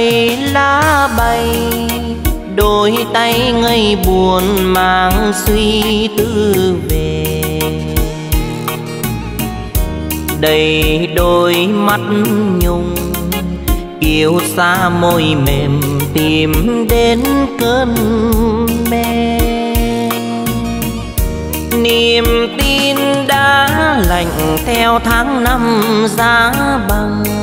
cây lá bay, đôi tay ngây buồn mang suy tư về. Đầy đôi mắt nhung kiêu xa môi mềm tìm đến cơn mê. Niềm tin đã lạnh theo tháng năm giá băng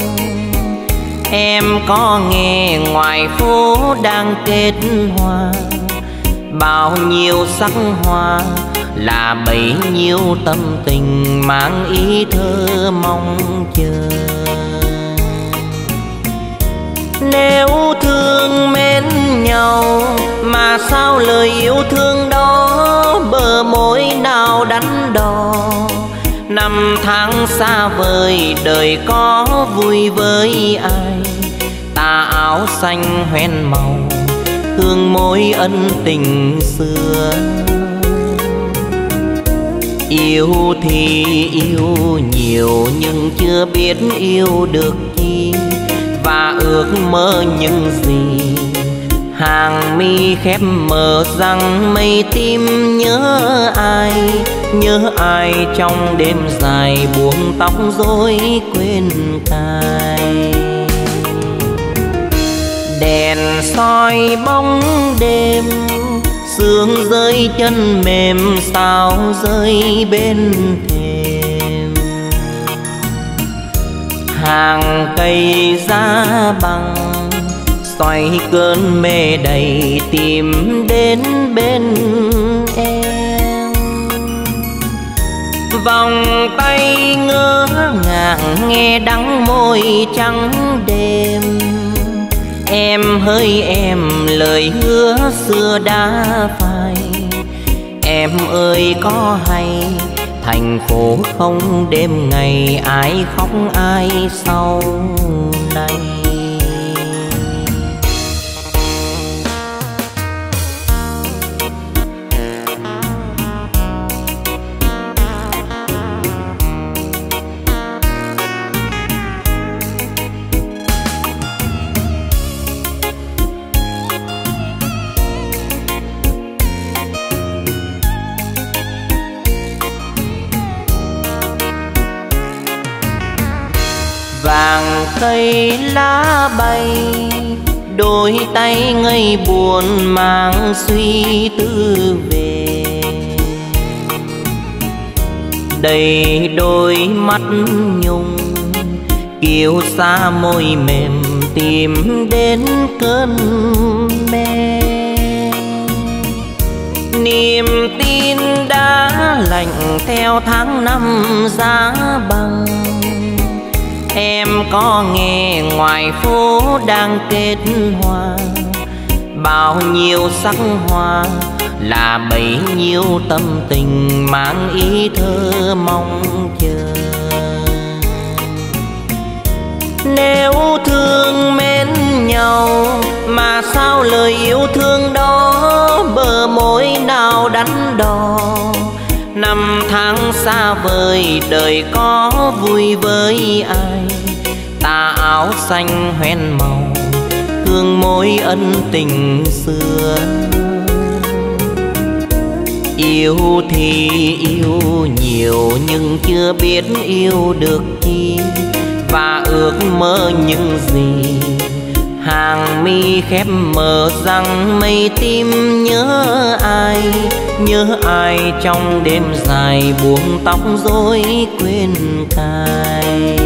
em có nghe ngoài phố đang kết hoa. Bao nhiêu sắc hoa là bấy nhiêu tâm tình mang ý thơ mong chờ. Nếu thương mến nhau, mà sao lời yêu thương đó bờ môi nào đắn đo? Năm tháng xa vời, đời có vui với ai? Ta áo xanh hoen màu, hương môi ân tình xưa. Yêu thì yêu nhiều nhưng chưa biết yêu được chi, và ước mơ những gì. Hàng mi khép mở rằng mây tim nhớ ai nhớ ai trong đêm dài buông tóc rối quên cài đèn soi bóng đêm. Sương rơi chân mềm, sao rơi bên thềm? Hàng cây giá bằng, xoay cơn mê đầy tìm đến bên em. Vòng tay ngỡ ngàng, nghe đắng môi trắng đêm em hỡi em, lời hứa xưa đã phai. Em ơi, có hay, thành phố không đêm ngày, ai khóc ai sau này? Cây lá bay, đôi tay ngây buồn mang suy tư về. Đầy đôi mắt nhung kiều xa môi mềm tìm đến cơn mê. Niềm tin đã lạnh theo tháng năm giá băng em có nghe ngoài phố đang kết hoa. Bao nhiêu sắc hoa là bấy nhiêu tâm tình mang ý thơ mong chờ. Nếu thương mến nhau, mà sao lời yêu thương đó bờ môi nào đắn đo? Năm tháng xa vời, đời có vui với ai? Ta áo xanh hoen màu, hương môi ân tình xưa. Yêu thì yêu nhiều nhưng chưa biết yêu được chi. Và ước mơ những gì hàng mi khép mờ rằng mây tim nhớ ai nhớ ai trong đêm dài buông tóc rối quên cài.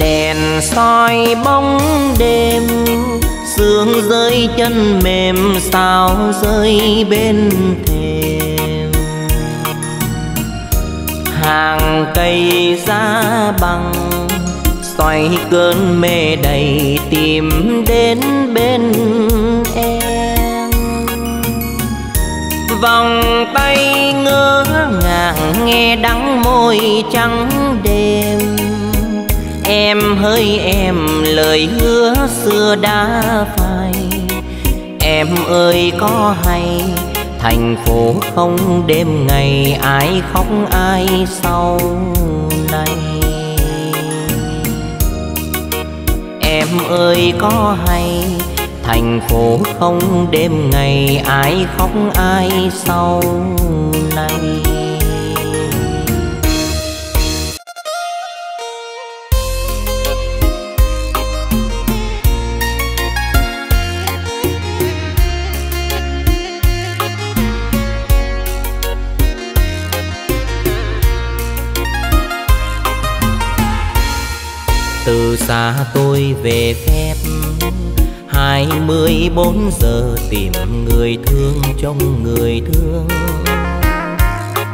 Đèn soi bóng đêm, sương rơi chân mềm, sao rơi bên thềm? Hàng cây giá bằng xoay cơn mê đầy tìm đến bên em. Vòng tay ngỡ ngàng nghe đắng môi trắng đêm. Em hỡi em lời hứa xưa đã phai. Em ơi, có hay thành phố không? Đêm ngày ai khóc ai sau này? Ơi có hay. Thành phố không đêm ngày ai khóc ai sau này? Xa tôi về phép. Hai mươi bốn giờ tìm người thương trong người thương.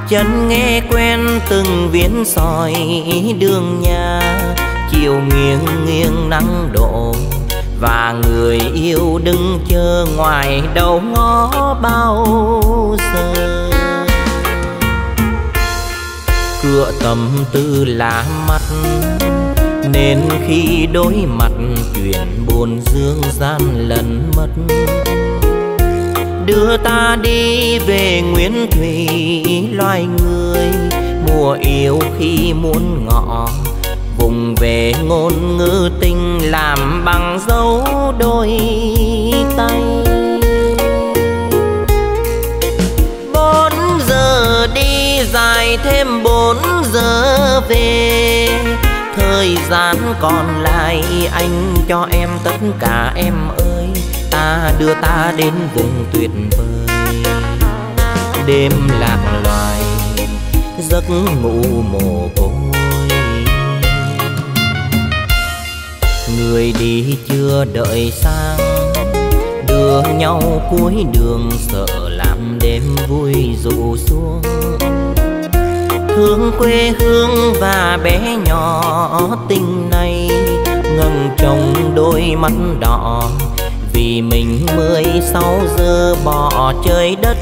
Chân nghe quen từng viễn sỏi đường nhà chiều nghiêng nghiêng nắng đổ và người yêu đứng chờ ngoài đầu ngõ bao giờ. Cửa tâm tư lá mắt nên khi đối mặt chuyện buồn dương gian lần mất. Đưa ta đi về nguyễn thủy loài người mùa yêu khi muốn ngọ. Vùng về ngôn ngữ tình làm bằng dấu đôi tay. Bốn giờ đi, dài thêm bốn giờ về thời gian còn lại, anh cho em tất cả em ơi. Ta đưa ta đến vùng tuyệt vời. Đêm lạc loài, giấc ngủ mồ côi. Người đi chưa đợi sang, đưa nhau cuối đường, sợ làm đêm vui dụ xuống thương quê hương và bé nhỏ tình này ngần trong đôi mắt đỏ. Vì mình mười sáu giờ bỏ chơi đất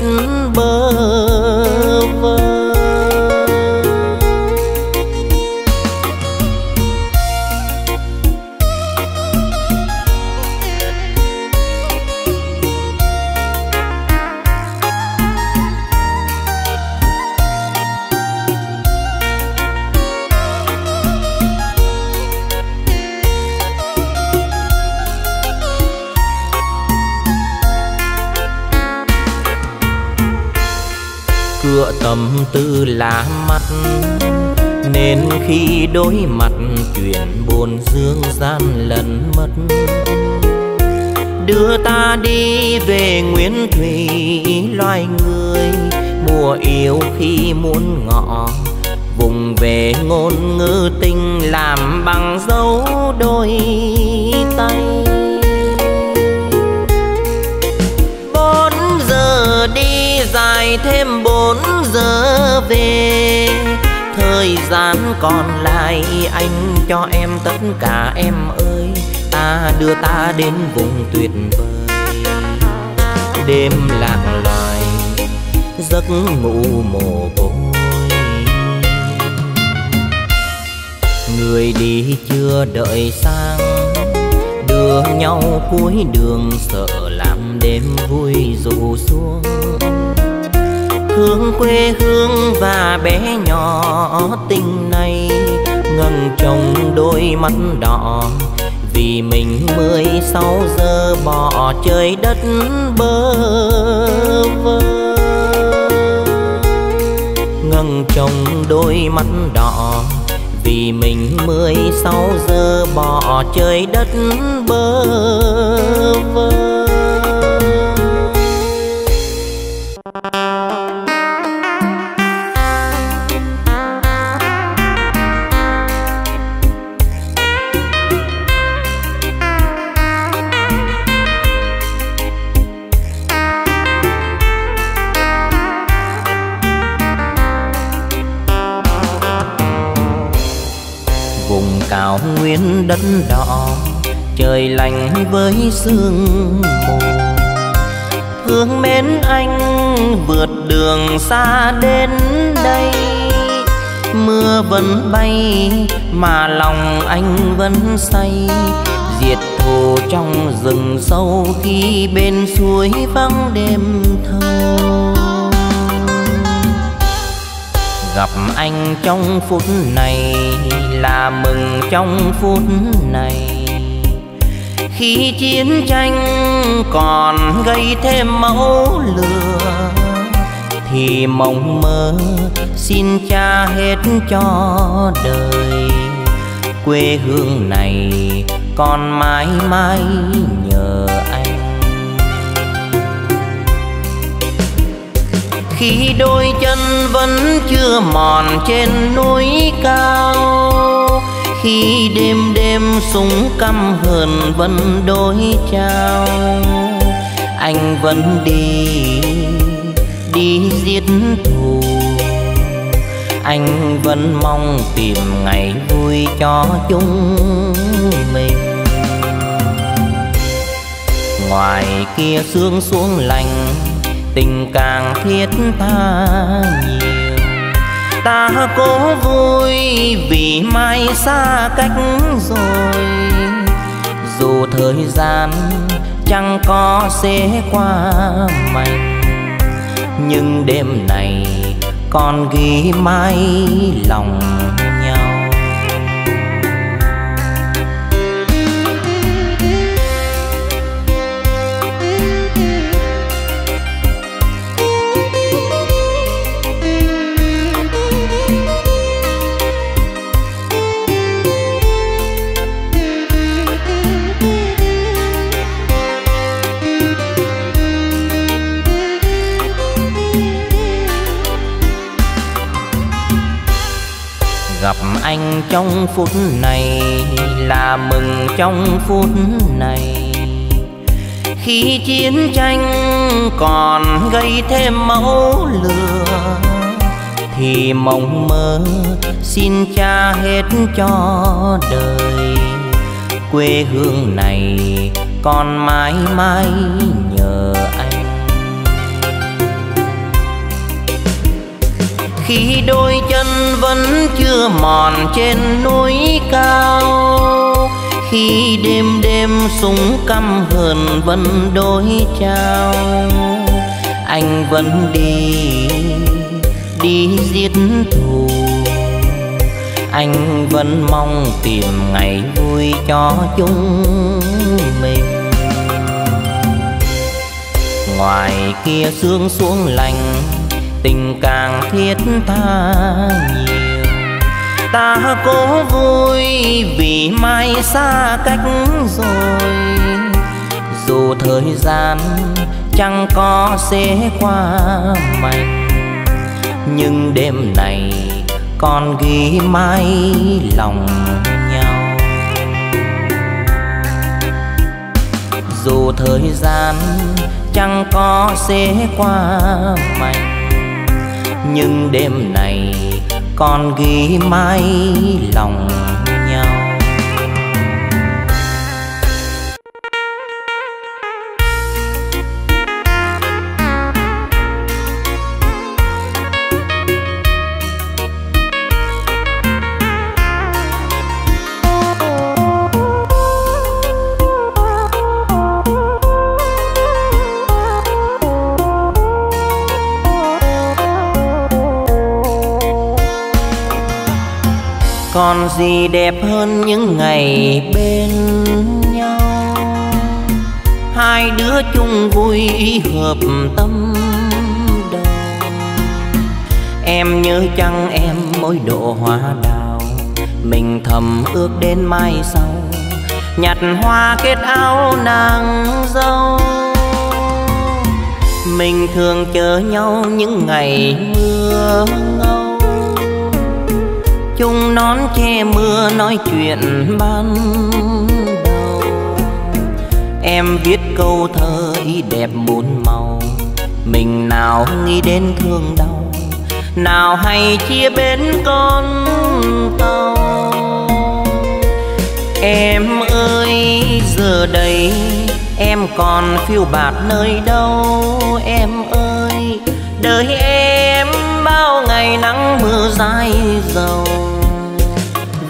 bơ vơ. Tâm tư lá mắt nên khi đối mặt, chuyện buồn dương gian lần mất. Đưa ta đi về nguyễn thủy loài người mùa yêu khi muốn ngọ. Vùng về ngôn ngữ tình làm bằng dấu đôi tay. Bốn giờ đi dài thêm bốn giờ về. Thời gian còn lại anh cho em tất cả em ơi. Ta đưa ta đến vùng tuyệt vời. Đêm lạc loài giấc ngủ mồ côi. Người đi chưa đợi sang, đưa nhau cuối đường sợ làm đêm vui dù xuống thương quê hương và bé nhỏ tình này ngần trong đôi mắt đỏ. Vì mình mười sáu giờ bỏ chơi đất bơ vơ. Ngần trong đôi mắt đỏ. Vì mình mười sáu giờ bỏ chơi đất bơ vơ. Đất đỏ, trời lành với sương mù. Thương mến anh vượt đường xa đến đây, mưa vẫn bay mà lòng anh vẫn say. Diệt thù trong rừng sâu khi bên suối vắng đêm thâu. Gặp anh trong phút này là mừng trong phút này. Khi chiến tranh còn gây thêm máu lửa, thì mộng mơ xin cha hết cho đời. Quê hương này còn mãi mãi nhờ anh. Khi đôi chân vẫn chưa mòn trên núi cao khi đêm đêm súng căm hờn vẫn đối trao anh vẫn đi đi giết thù. Anh vẫn mong tìm ngày vui cho chúng mình. Ngoài kia sương xuống lành, tình càng thiết tha nhiều ta cố vui vì mai xa cách rồi. Dù thời gian chẳng có sẽ qua mạnh, nhưng đêm này còn ghi mãi lòng gặp anh trong phút này, là mừng trong phút này. Khi chiến tranh còn gây thêm máu lửa, thì mộng mơ xin cha hết cho đời. Quê hương này còn mãi mãi khi đôi chân vẫn chưa mòn trên núi cao. Khi đêm đêm súng căm hờn vẫn đối trao anh vẫn đi đi giết thù. Anh vẫn mong tìm ngày vui cho chúng mình. Ngoài kia sương xuống lành tình càng thiết tha nhiều. Ta cố vui vì mai xa cách rồi. Dù thời gian chẳng có sẽ qua mạnh nhưng đêm này còn ghi mãi lòng nhau. Dù thời gian chẳng có sẽ qua mạnh nhưng đêm này con ghi mãi lòng gì đẹp hơn những ngày bên nhau? Hai đứa chung vui hợp tâm đầu. Em nhớ chăng em mỗi độ hoa đào, mình thầm ước đến mai sau, nhặt hoa kết áo nàng dâu. Mình thường chờ nhau những ngày mưa ngâu nón che mưa nói chuyện ban đầu. Em viết câu thơ ý đẹp muôn màu, mình nào nghĩ đến thương đau, nào hay chia bên con tàu. Em ơi, giờ đây em còn phiêu bạt nơi đâu? Em ơi đời em bao ngày nắng mưa dài dầu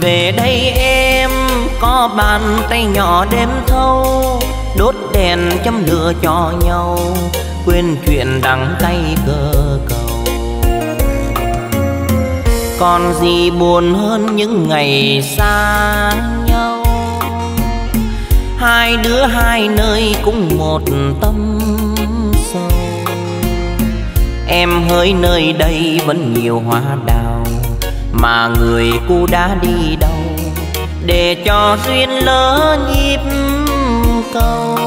về đây em, có bàn tay nhỏ đêm thâu, đốt đèn châm lửa cho nhau, quên chuyện đắng cay cơ cầu. Còn gì buồn hơn những ngày xa nhau? Hai đứa hai nơi cũng một tâm sâu. Em hỡi nơi đây vẫn nhiều hoa đào mà người cô đã đi đâu để cho duyên lỡ nhịp câu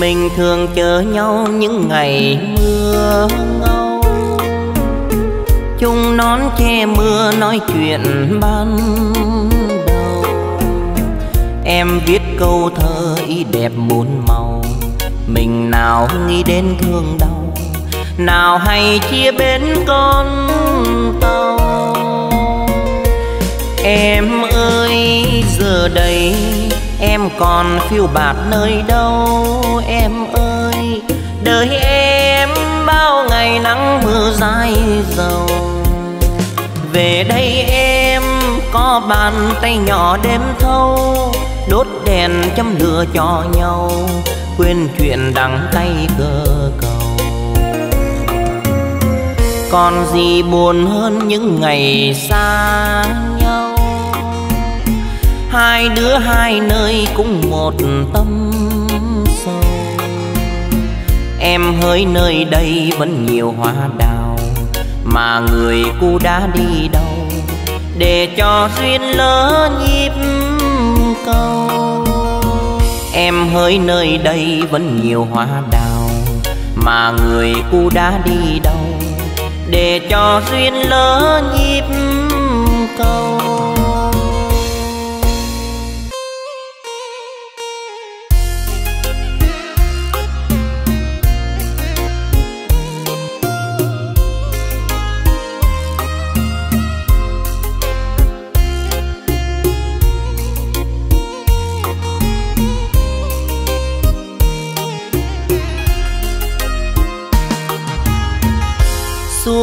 mình thường chờ nhau những ngày mưa ngâu. Chung nón che mưa nói chuyện ban đầu. Em viết câu thơ ý đẹp muôn màu. Mình nào nghĩ đến thương đau, nào hay chia bên con tàu. Em ơi, giờ đây Em còn phiêu bạt nơi đâu? Em ơi Đời em bao ngày nắng mưa dài dầu. Về đây em có bàn tay nhỏ đêm thâu, Đốt đèn châm lửa cho nhau, Quên chuyện đắng tay cơ cầu. Còn gì buồn hơn những ngày xa? Hai đứa hai nơi cũng một tâm sâu. Em hỡi nơi đây vẫn nhiều hoa đào, mà người cu đã đi đâu để cho duyên lỡ nhịp câu em hỡi nơi đây vẫn nhiều hoa đào, mà người cu đã đi đâu để cho duyên lỡ nhịp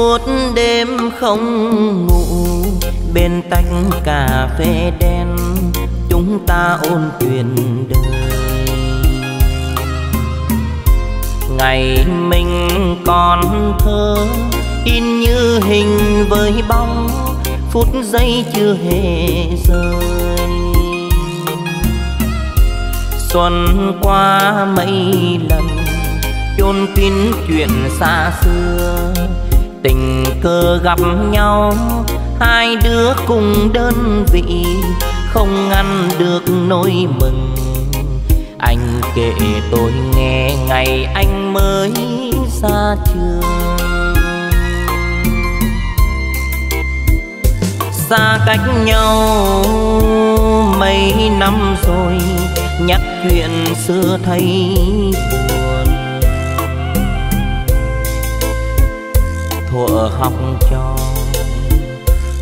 suốt đêm không ngủ, bên tách cà phê đen, chúng ta ôn chuyện đời. Ngày mình còn thơ, in như hình với bóng, phút giây chưa hề rơi. Xuân qua mấy lần, chôn kín chuyện xa xưa tình cờ gặp nhau. Hai đứa cùng đơn vị, không ngăn được nỗi mừng. Anh kể tôi nghe ngày anh mới ra trường. Xa cách nhau mấy năm rồi, nhắc chuyện xưa thấy buồn thuở học trò.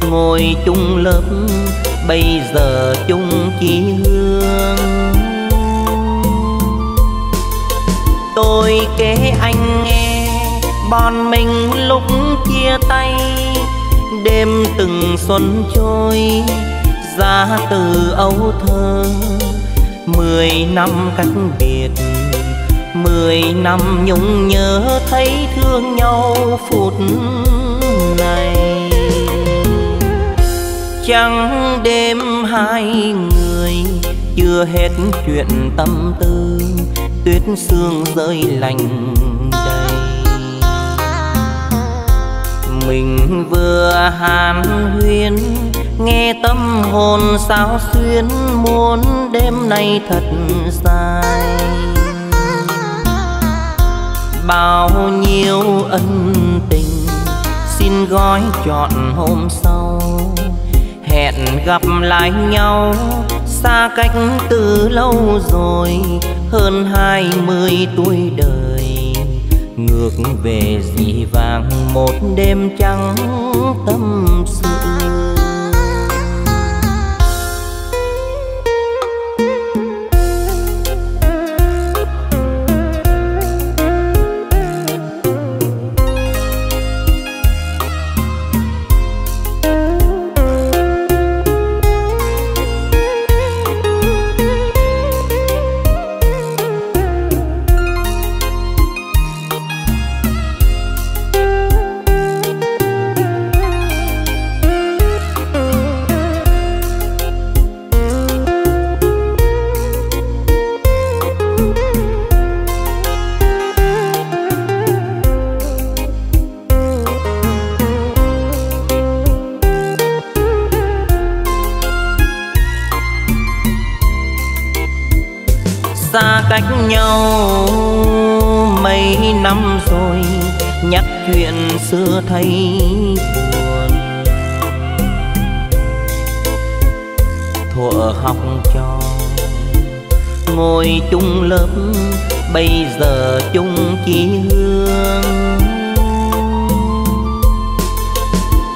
Ngồi chung lớp, bây giờ chung chí hương. Tôi kể anh nghe, bọn mình lúc chia tay. Đêm từng xuân trôi, ra từ âu thơ. Mười năm cách biệt mười năm nhung nhớ thấy thương nhau phút này. Chẳng đêm hai người, chưa hết chuyện tâm tư, tuyết sương rơi lạnh đầy. Mình vừa hàn huyên, nghe tâm hồn sao xuyên, muốn đêm nay thật dài bao nhiêu ân tình. Xin gói chọn hôm sau, hẹn gặp lại nhau. Xa cách từ lâu rồi, hơn hai mươi tuổi đời. Ngược về dị vàng một đêm trắng tâm sự chuyện xưa thấy buồn thuở học trò, ngồi chung lớp, bây giờ chung chí hương.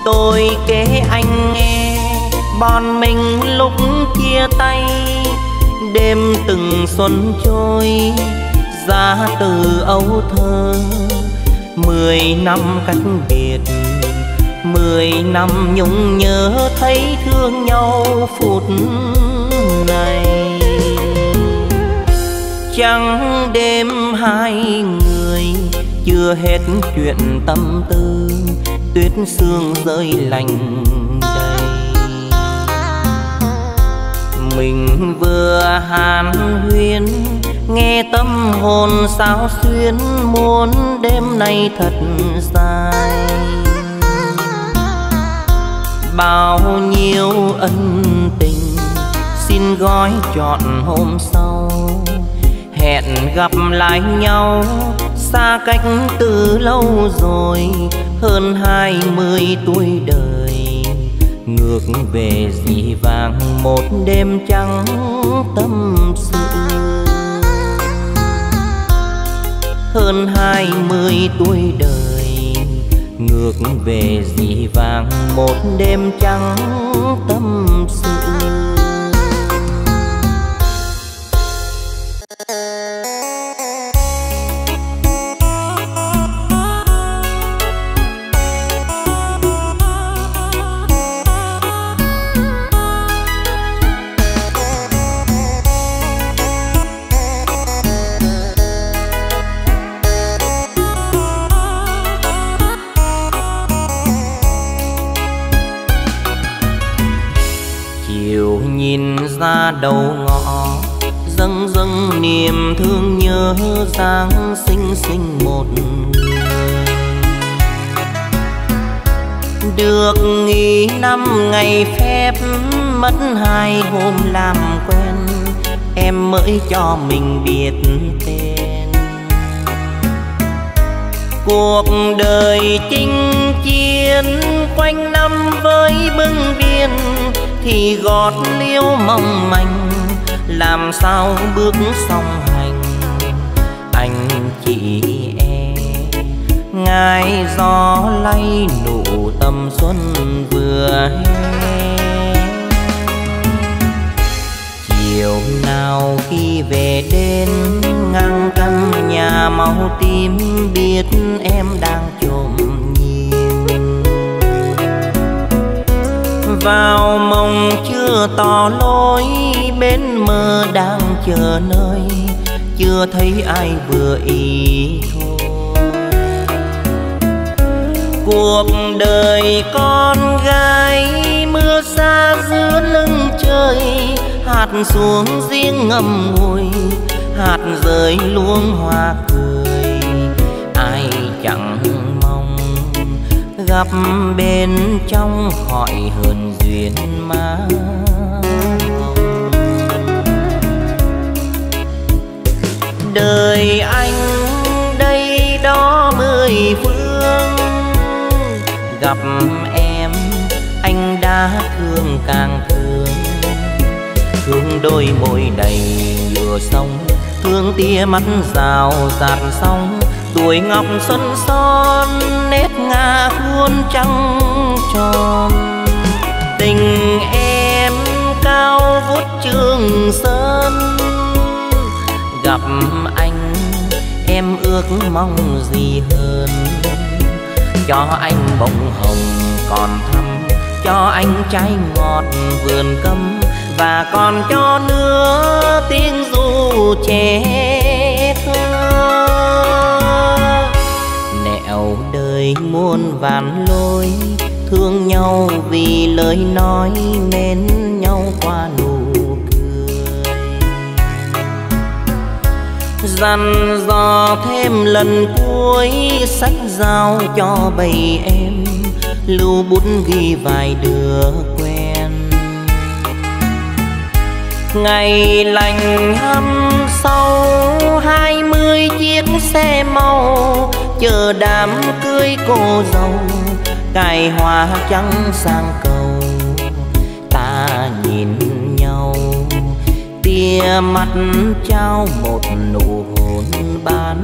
Tôi kể anh nghe, bọn mình lúc chia tay. Đêm từng xuân trôi ra từ âu thơ mười năm cách biệt, mười năm nhung nhớ thấy thương nhau phút này. Chẳng đêm hai người, chưa hết chuyện tâm tư, tuyết sương rơi lạnh mình vừa hàn huyên nghe tâm hồn sao xuyên muốn đêm nay thật dài. Bao nhiêu ân tình xin gói trọn hôm sau. Hẹn gặp lại nhau xa cách từ lâu rồi, hơn hai mươi tuổi đời. Ngược về dị vàng một đêm trắng tâm sự hơn hai mươi tuổi đời. Ngược về dị vàng một đêm trắng tâm đầu ngõ. Dâng dâng niềm thương nhớ giáng sinh sinh một người. Được nghỉ năm ngày phép, mất hai hôm làm quen. Em mới cho mình biết tên. Cuộc đời chinh chiến quanh năm với bưng biên thì gọi liêu mong manh, làm sao bước song hành. Anh chị em, ngài gió lay nụ tâm xuân vừa hè. Chiều nào khi về đến ngang căn nhà màu tím, biết em đang vào mong chưa tỏ lối bên mơ đang chờ nơi. Chưa thấy ai vừa ý thôi. Cuộc đời con gái, mưa xa giữa lưng trời. Hạt xuống riêng ngầm ngùi, hạt rơi luống hoa cười. Gặp bên trong hỏi hơn duyên ma, đời anh đây đó mười phương gặp em anh đã thương càng thương. Thương đôi môi đầy lửa sông thương tia mắt rào rạt sóng tuổi ngọc xuân son, nét ngà khuôn trăng tròn. Tình em cao vút trường sơn, gặp anh em ước mong gì hơn? Cho anh bông hồng còn thắm, cho anh trái ngọt vườn cấm và còn cho nữa tiếng ru trẻ thơ. Muôn vạn lối, thương nhau vì lời nói mến nhau qua nụ cười. Dặn dò thêm lần cuối, sách giao cho bầy em, lưu bút ghi vài đứa quen. Ngày lành hâm sau, hai mươi chiếc xe màu chờ đám cưới cô dâu cài hoa trắng sang cầu. Ta nhìn nhau, tia mắt trao một nụ hôn ban.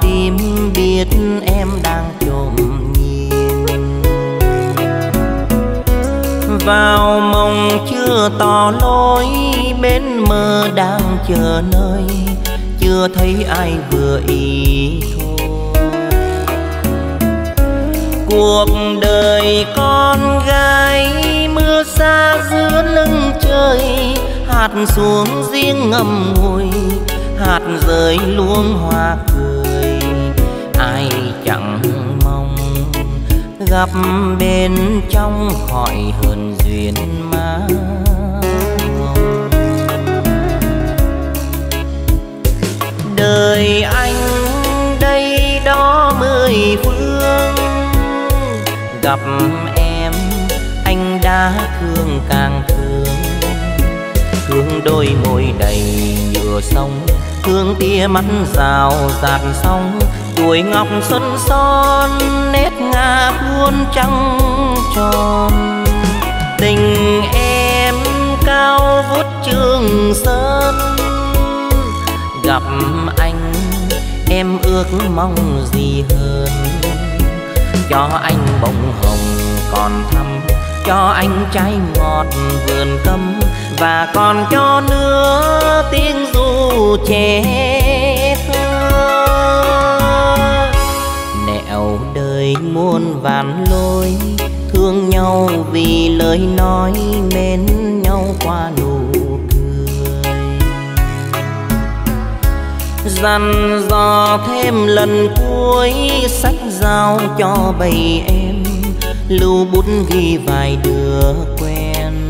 Tim biết em đang chồm nhiên, vào mồng chưa tỏ lối bên mơ đang chờ nơi chưa thấy ai vừa ý thôi. Cuộc đời con gái mưa xa giữa lưng trời hạt xuống riêng ngầm ngùi hạt rơi luống hoa cười gặp bên trong khỏi hờn duyên má đời anh đây đó mười phương, gặp em anh đã thương càng thương. Thương đôi môi đầy nhựa sông thương tia mắt rào rạt sóng tuổi ngọc xuân son, nét ngà buôn trăng tròn. Tình em cao vút trường sơn, gặp anh em ước mong gì hơn. Cho anh bông hồng còn thắm, cho anh trái ngọt vườn cấm và còn cho nữa tiếng ru trẻ. Muôn vạn lối, thương nhau vì lời nói mến nhau qua nụ cười. Dặn dò thêm lần cuối, sách giao cho bầy em, lưu bút ghi vài đứa quen.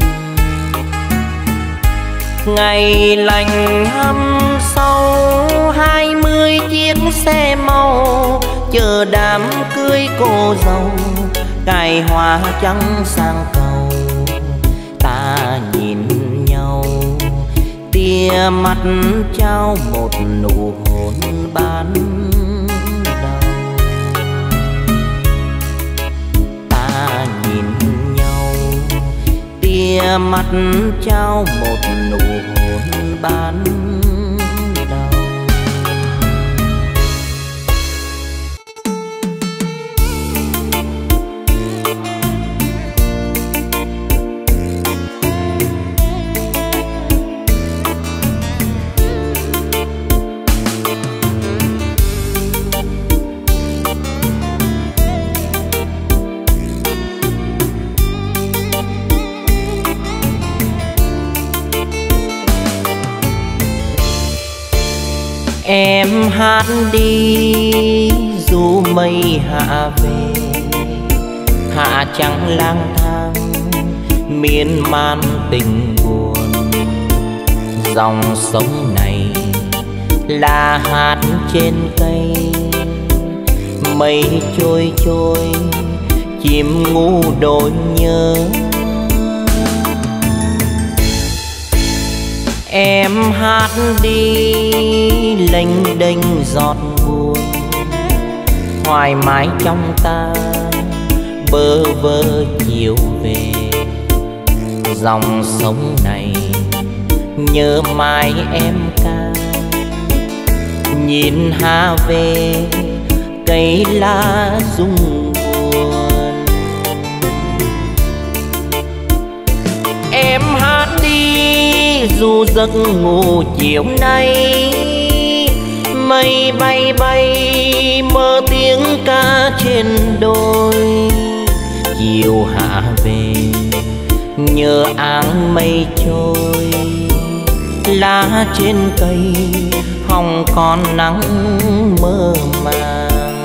Ngày lành hăm sau, hai mươi chiếc xe màu chờ đám cưới cô dâu, cài hoa trắng sang cầu. Ta nhìn nhau, tia mắt trao một nụ hôn ban đầu. Ta nhìn nhau, tia mắt trao một nụ hôn ban em hát đi, dù mây hạ về hạ trắng lang thang, miên man tình buồn. Dòng sông này là hạt trên cây, mây trôi trôi, chim ngu đôi nhớ. Em hát đi, lênh đênh giọt buồn. Thoải mái trong ta, bơ vơ chiều về. Dòng sông này, nhớ mãi em ca. Nhìn hà về, cây lá rung du giấc ngủ chiều nay. Mây bay bay, mơ tiếng ca trên đôi chiều hạ về nhớ áng mây trôi. Lá trên cây, hồng còn nắng mơ màng.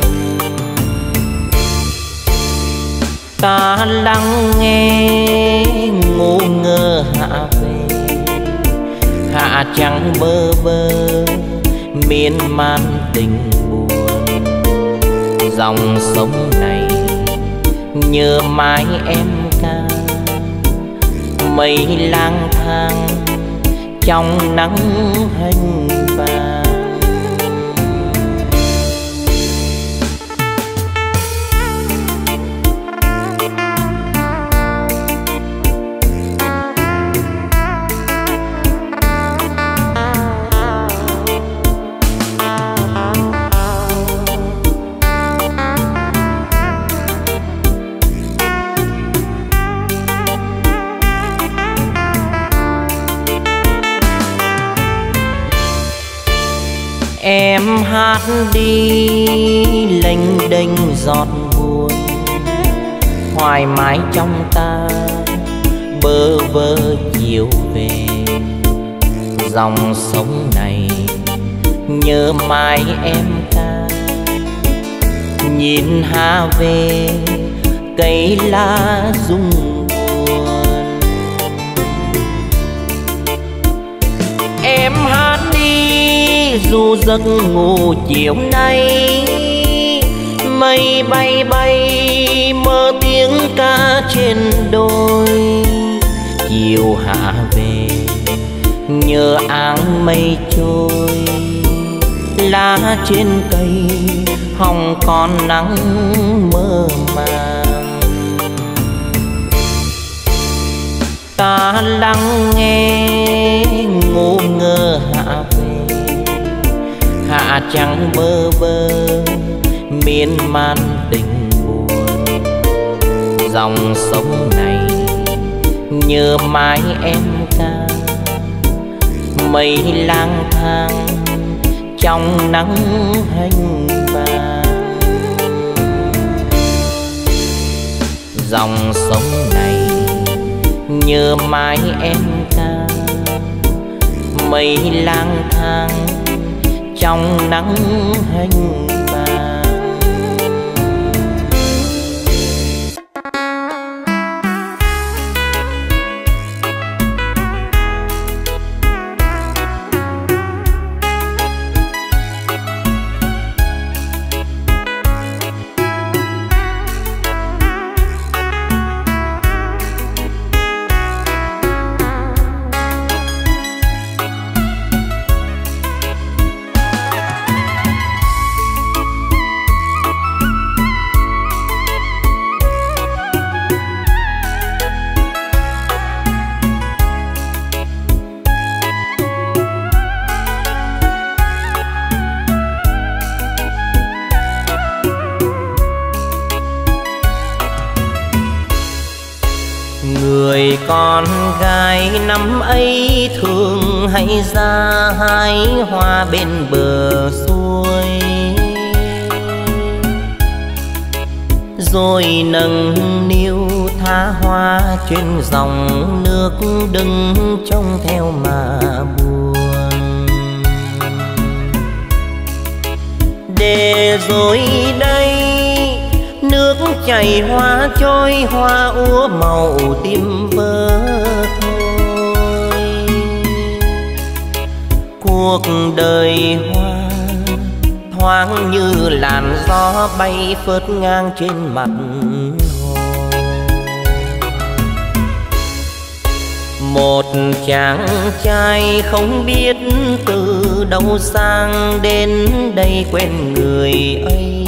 Ta lắng nghe ngủ ngơ hạ chẳng bơ vơ, miên man tình buồn. Dòng sông này nhớ mãi em ca. Mây lang thang trong nắng hình em hát đi, lênh đênh giọt buồn. Thoải mái trong ta, bơ vơ chiều về. Dòng sông này, nhớ mãi em ca nhìn hà về, cây lá rung du giấc ngủ chiều nay. Mây bay bay, mơ tiếng ca trên đôi chiều hạ về, nhờ áng mây trôi. Lá trên cây, hồng còn nắng mơ màng. Ta lắng nghe, ngủ ngơ hạ chẳng mơ bơ vơ, miên man tình buồn. Dòng sông này nhớ mãi em ca. Mây lang thang trong nắng hành vàng. Dòng sông này nhớ mãi em ca. Mây lang thang trong nắng hành bên bờ xuôi, rồi nâng niu tha hoa trên dòng nước đứng trông theo mà buồn. Để rồi đây nước chảy hoa trôi hoa úa màu tim vỡ. Cuộc đời hoa. Thoáng như làn gió bay phớt ngang trên mặt hồ. Một chàng trai không biết từ đâu sang đến đây quen người ấy.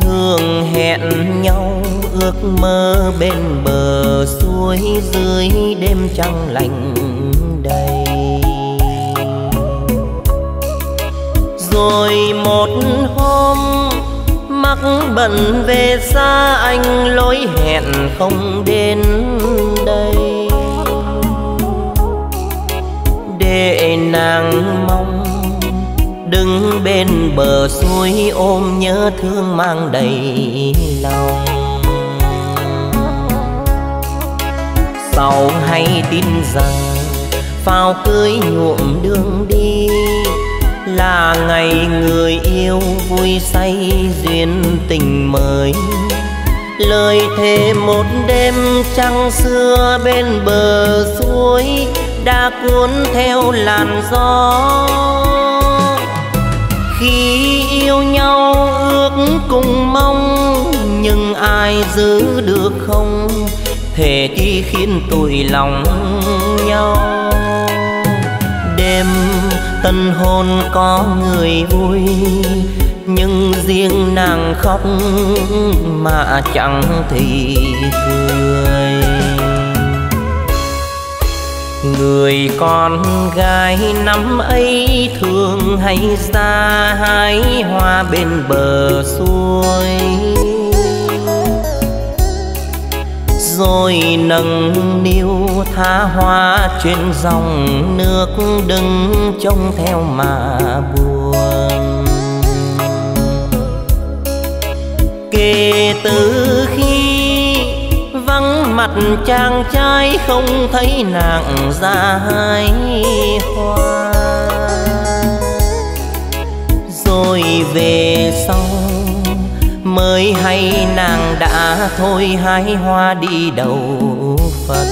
Thường hẹn nhau ước mơ bên bờ suối dưới đêm trăng lạnh đầy. Rồi một hôm, mắc bận về xa anh, lối hẹn không đến đây. Để nàng mong, đứng bên bờ suối ôm nhớ thương mang đầy lòng. Sau hay tin rằng phao cưới nhuộm đường đi là ngày người yêu vui say duyên tình mới. Lời thề một đêm trăng xưa bên bờ suối đã cuốn theo làn gió. Khi yêu nhau ước cùng mong, nhưng ai giữ được không? Thể chi khiến tủi lòng nhau. Đêm tân hôn có người vui, nhưng riêng nàng khóc mà chẳng thì cười. Người con gái năm ấy thường hay xa hái hoa bên bờ suối rồi nâng niu tha hoa trên dòng nước đứng trông theo mà buồn. Kể từ khi vắng mặt chàng trai không thấy nàng ra hai hoa. Rồi về sau mới hay nàng đã thôi hái hoa đi đầu Phật.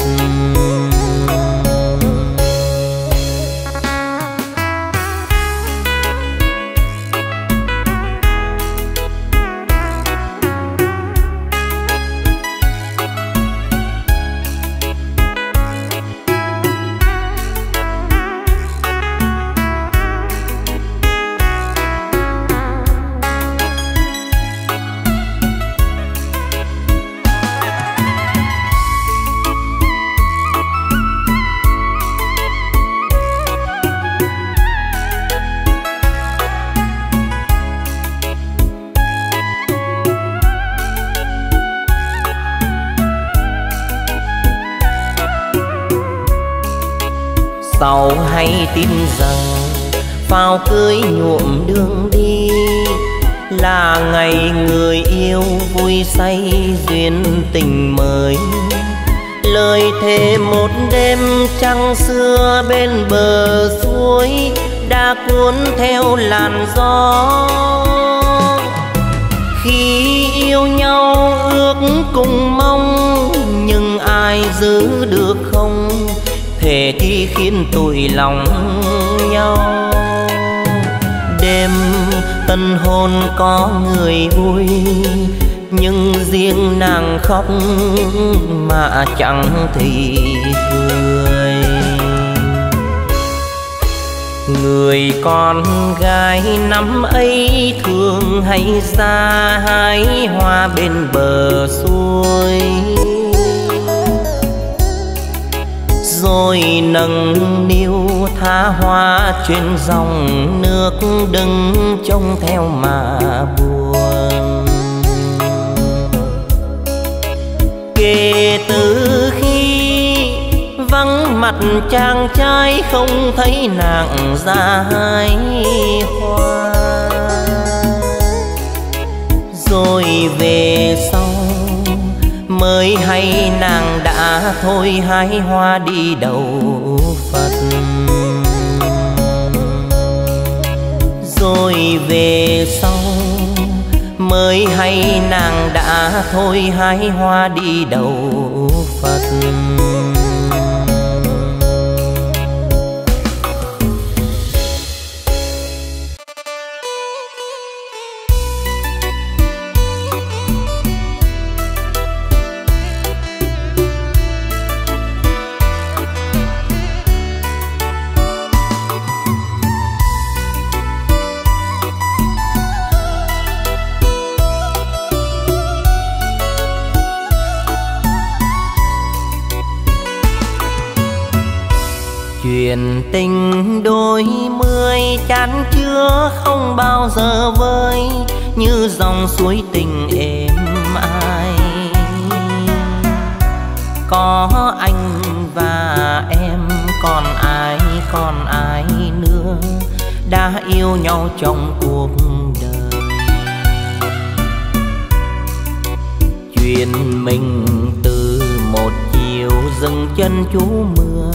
Hay tin rằng phao cưới nhuộm đường đi là ngày người yêu vui say duyên tình mới. Lời thề một đêm trăng xưa bên bờ suối đã cuốn theo làn gió. Khi yêu nhau ước cùng mong, nhưng ai giữ được không? Thể chi khiến tụi lòng nhau. Đêm tân hôn có người vui, nhưng riêng nàng khóc mà chẳng thì cười. Người con gái năm ấy thường hay xa, hái hoa bên bờ suối. Tôi nâng niu, tha hoa trên dòng nước đứng trông theo mà buồn. Kể từ khi vắng mặt chàng trai không thấy nàng ra hai hoa. Rồi về sau mới hay nàng đã thôi hái hoa đi đầu Phật. Rồi về sau mới hay nàng đã thôi hái hoa đi đầu Phật. Suối tình êm ai. Có anh và em, còn ai còn ai nữa đã yêu nhau trong cuộc đời? Chuyện mình từ một chiều dừng chân chú mưa.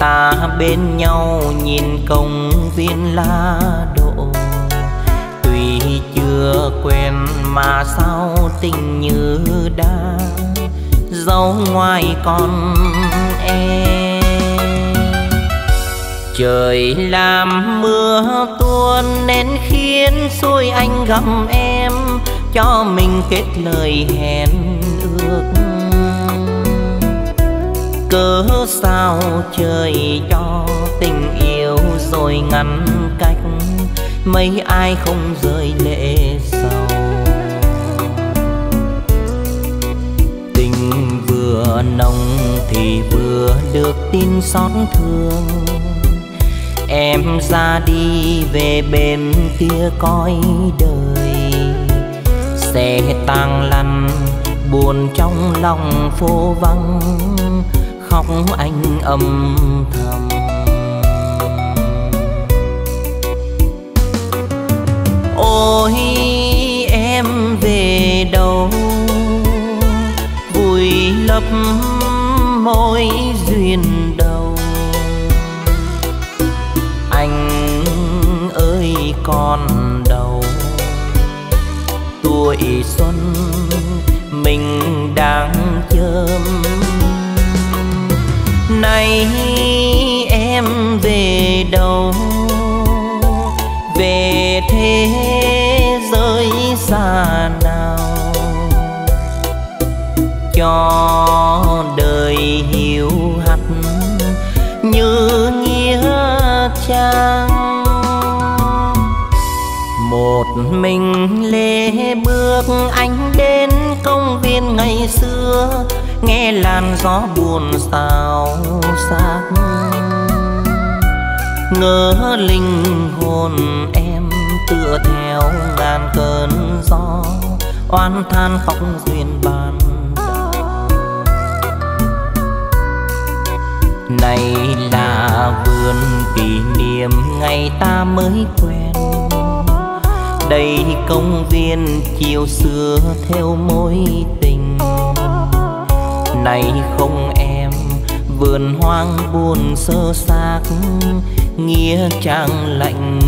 Ta bên nhau nhìn công viên lá đỗ chưa quen mà sao tình như đã dấu ngoài con em. Trời làm mưa tuôn nên khiến xuôi anh gặp em, cho mình kết lời hẹn ước. Cớ sao trời cho tình yêu rồi ngăn cách mấy ai không rơi lệ sầu tình vừa nồng thì vừa được tin xót thương. Em ra đi về bên kia coi đời. Xe tang lăn buồn trong lòng phố vắng. Khóc anh âm thầm. Ôi, em về đâu? Vùi lấp mối duyên đầu. Anh ơi còn đâu tuổi xuân mình đang chớm. Nay em về đâu? Cho đời hiu hắt như nghĩa trang. Một mình lê bước anh đến công viên ngày xưa, nghe làn gió buồn xào xác ngỡ linh hồn em tựa theo ngàn cơn gió, oan than khóc duyên kỷ niệm ngày ta mới quen. Đây công viên chiều xưa theo mối tình. Này không em, vườn hoang buồn sơ xác, nghĩa trang lạnh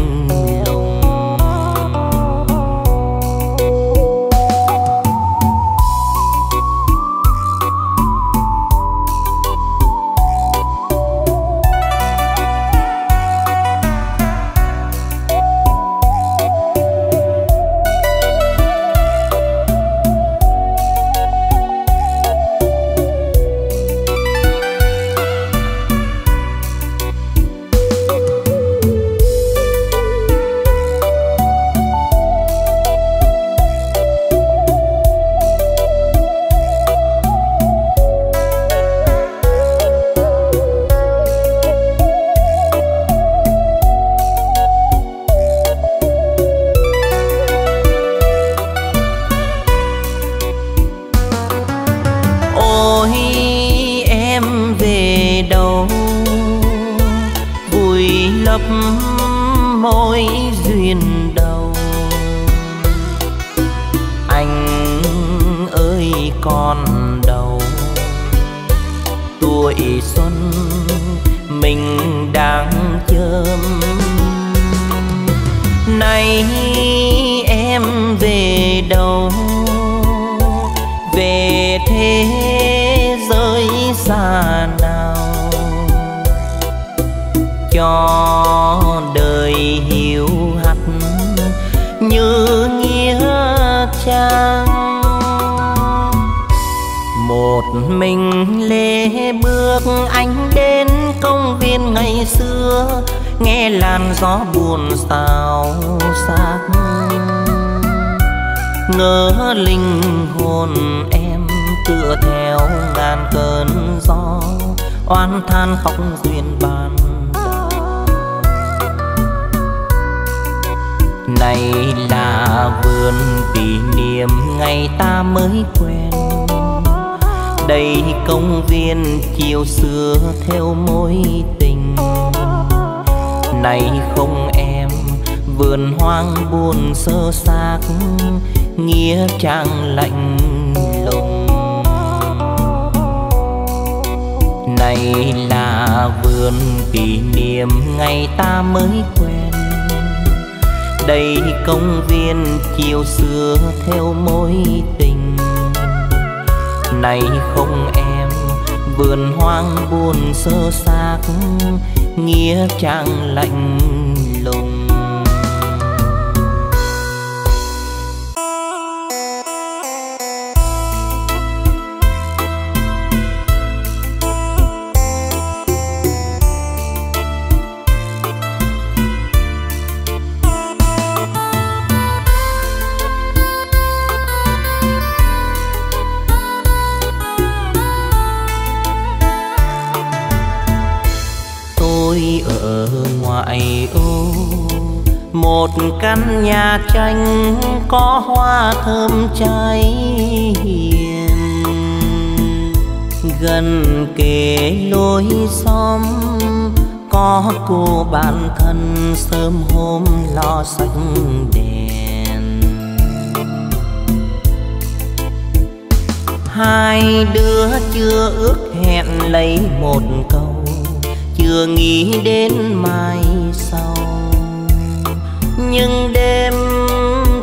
nhưng đêm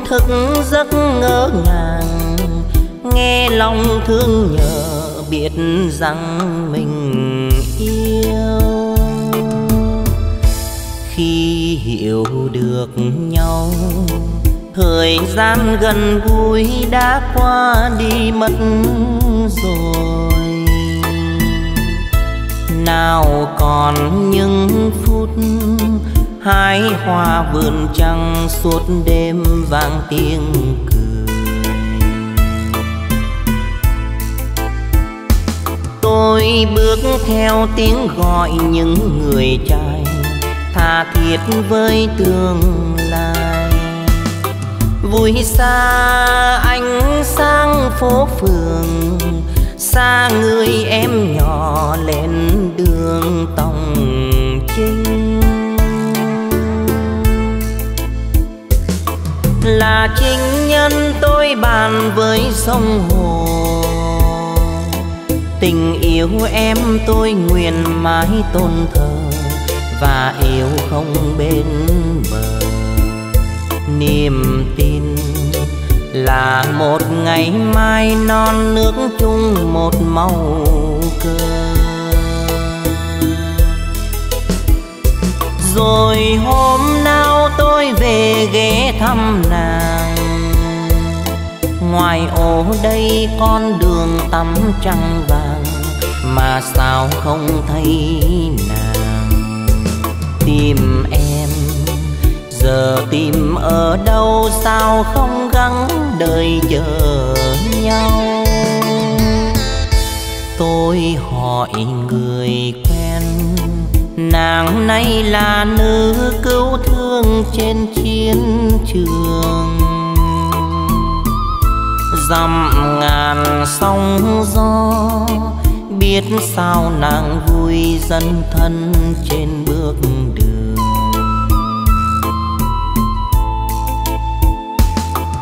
thức giấc ngỡ ngàng, nghe lòng thương nhớ biết rằng mình yêu. Khi hiểu được nhau, thời gian gần gũi đã qua đi mất rồi. Nào còn những phút hái hoa vườn trăng suốt đêm vang tiếng cười. Tôi bước theo tiếng gọi những người trai, tha thiết với tương lai. Vui xa ánh sáng phố phường, xa người em nhỏ lên đường tòng là chính nhân tôi bàn với sông hồ. Tình yêu em tôi nguyện mãi tôn thờ và yêu không bên bờ. Niềm tin là một ngày mai non nước chung một màu cờ. Rồi hôm nào tôi về ghé thăm nàng. Ngoài ô đây con đường tắm trăng vàng, mà sao không thấy nàng? Tìm em, giờ tìm ở đâu sao không gắng đời chờ nhau? Tôi hỏi người nàng nay là nữ cứu thương trên chiến trường. Dặm ngàn sóng gió, biết sao nàng vui dân thân trên bước đường.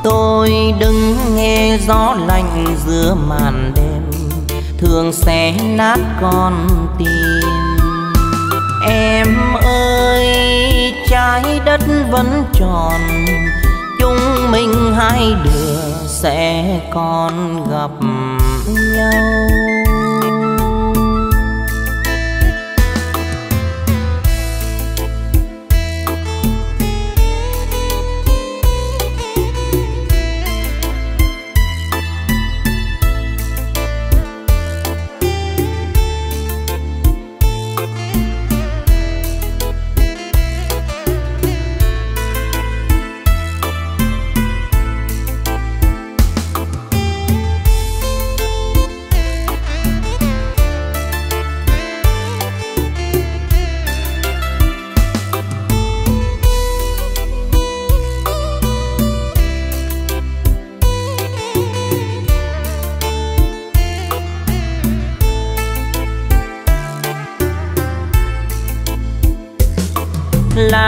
Tôi đứng nghe gió lạnh giữa màn đêm, thường xé nát con tim em ơi trái đất vẫn tròn chúng mình hai đứa sẽ còn gặp nhau.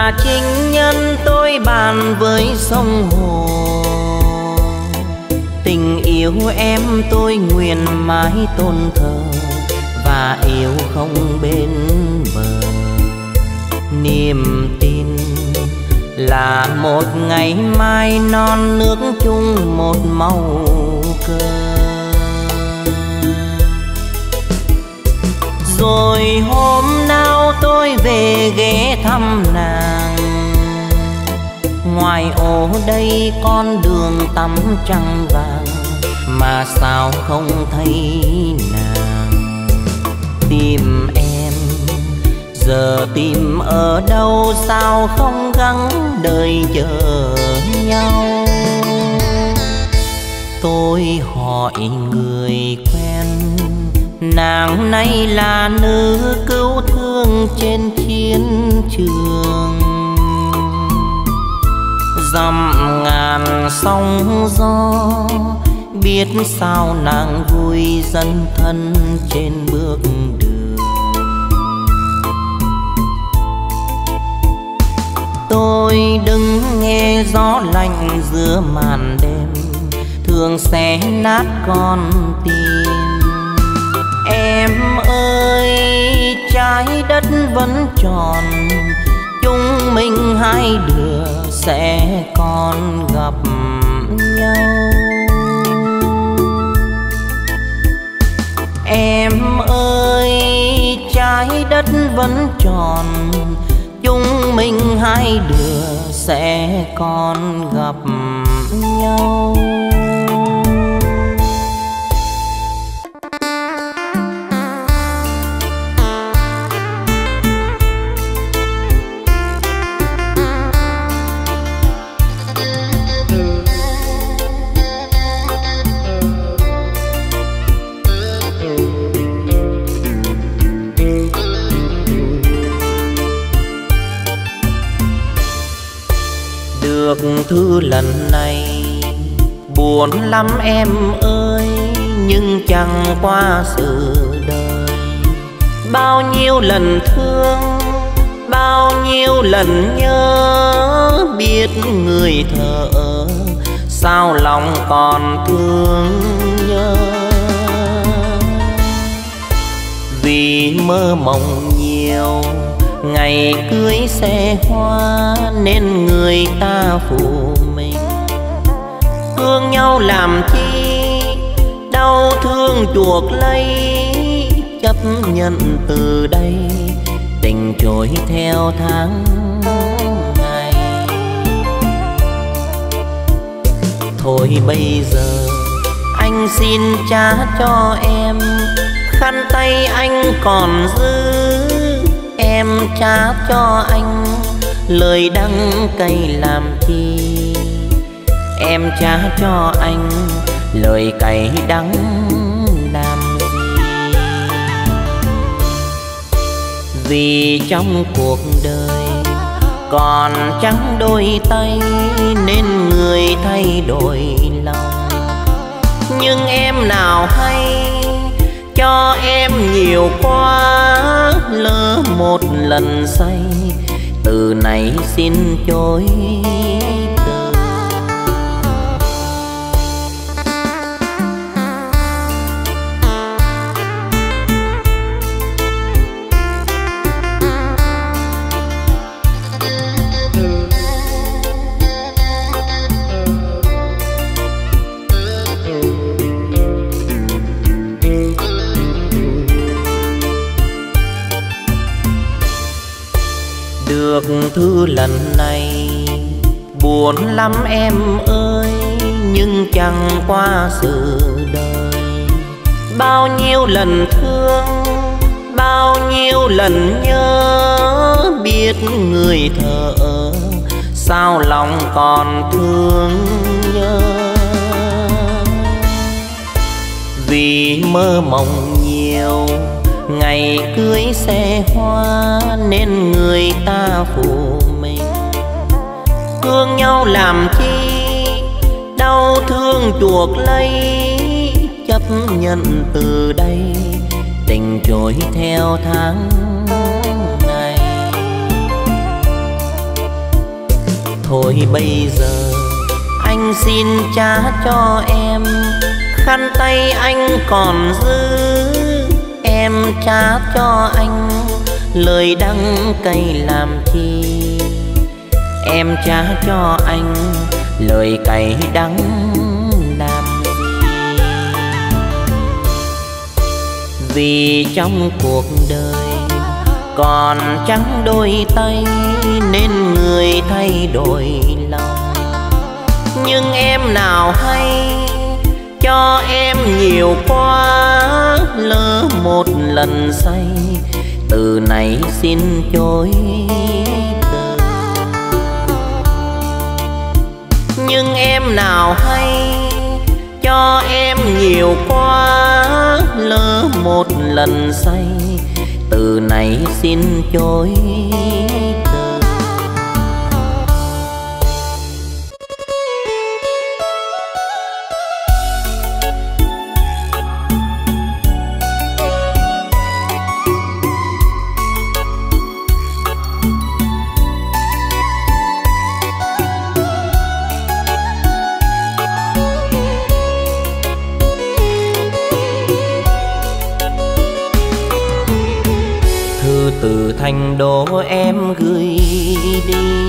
Là chính nhân tôi bàn với sông hồ. Tình yêu em tôi nguyện mãi tôn thờ và yêu không bên bờ. Niềm tin là một ngày mai non nước chung một màu cờ. Rồi hôm nào tôi về ghé thăm nàng ngoài ô đây con đường tắm trăng vàng, mà sao không thấy nàng? Tìm em, giờ tìm ở đâu, sao không gắng đời chờ nhau? Tôi hỏi người quen, nàng nay là nữ cứu thương trên chiến trường dặm ngàn sóng gió, biết sao nàng vui dân thân trên bước đường. Tôi đứng nghe gió lạnh giữa màn đêm, thường sẽ nát con tim. Em ơi, trái đất vẫn tròn, chúng mình hai đứa sẽ còn gặp nhau. Em ơi, trái đất vẫn tròn, chúng mình hai đứa sẽ còn gặp nhau. Được thư lần này. Buồn lắm em ơi, nhưng chẳng qua sự đời. Bao nhiêu lần thương, bao nhiêu lần nhớ, biết người thở sao lòng còn thương nhớ. Vì mơ mộng nhiều ngày cưới xe hoa nên người ta phụ mình. Thương nhau làm chi? Đau thương chuộc lấy, chấp nhận từ đây. Tình trôi theo tháng ngày. Thôi bây giờ, anh xin trả cho em. Khăn tay anh còn dư em trả cho anh lời đắng cay làm chi. Em trả cho anh lời cay đắng làm gì vì trong cuộc đời còn trắng đôi tay nên người thay đổi lòng. Nhưng em nào hay cho em nhiều quá, lỡ một lần say từ này xin chối. Lắm em ơi, nhưng chẳng qua sự đời. Bao nhiêu lần thương, bao nhiêu lần nhớ, biết người thở sao lòng còn thương nhớ. Vì mơ mộng nhiều, ngày cưới xe hoa, nên người ta phụ thương nhau làm chi? Đau thương chuộc lấy, chấp nhận từ đây. Tình trôi theo tháng ngày. Thôi bây giờ, anh xin trả cho em. Khăn tay anh còn giữ, em trả cho anh. Lời đắng cay làm chi? Em trả cho anh lời cay đắng làm gì vì trong cuộc đời còn trắng đôi tay nên người thay đổi lòng. Nhưng em nào hay cho em nhiều quá, lỡ một lần say, từ này xin chối em nào hay cho em nhiều quá, lỡ một lần say, từ này xin chối thành đô em gửi đi.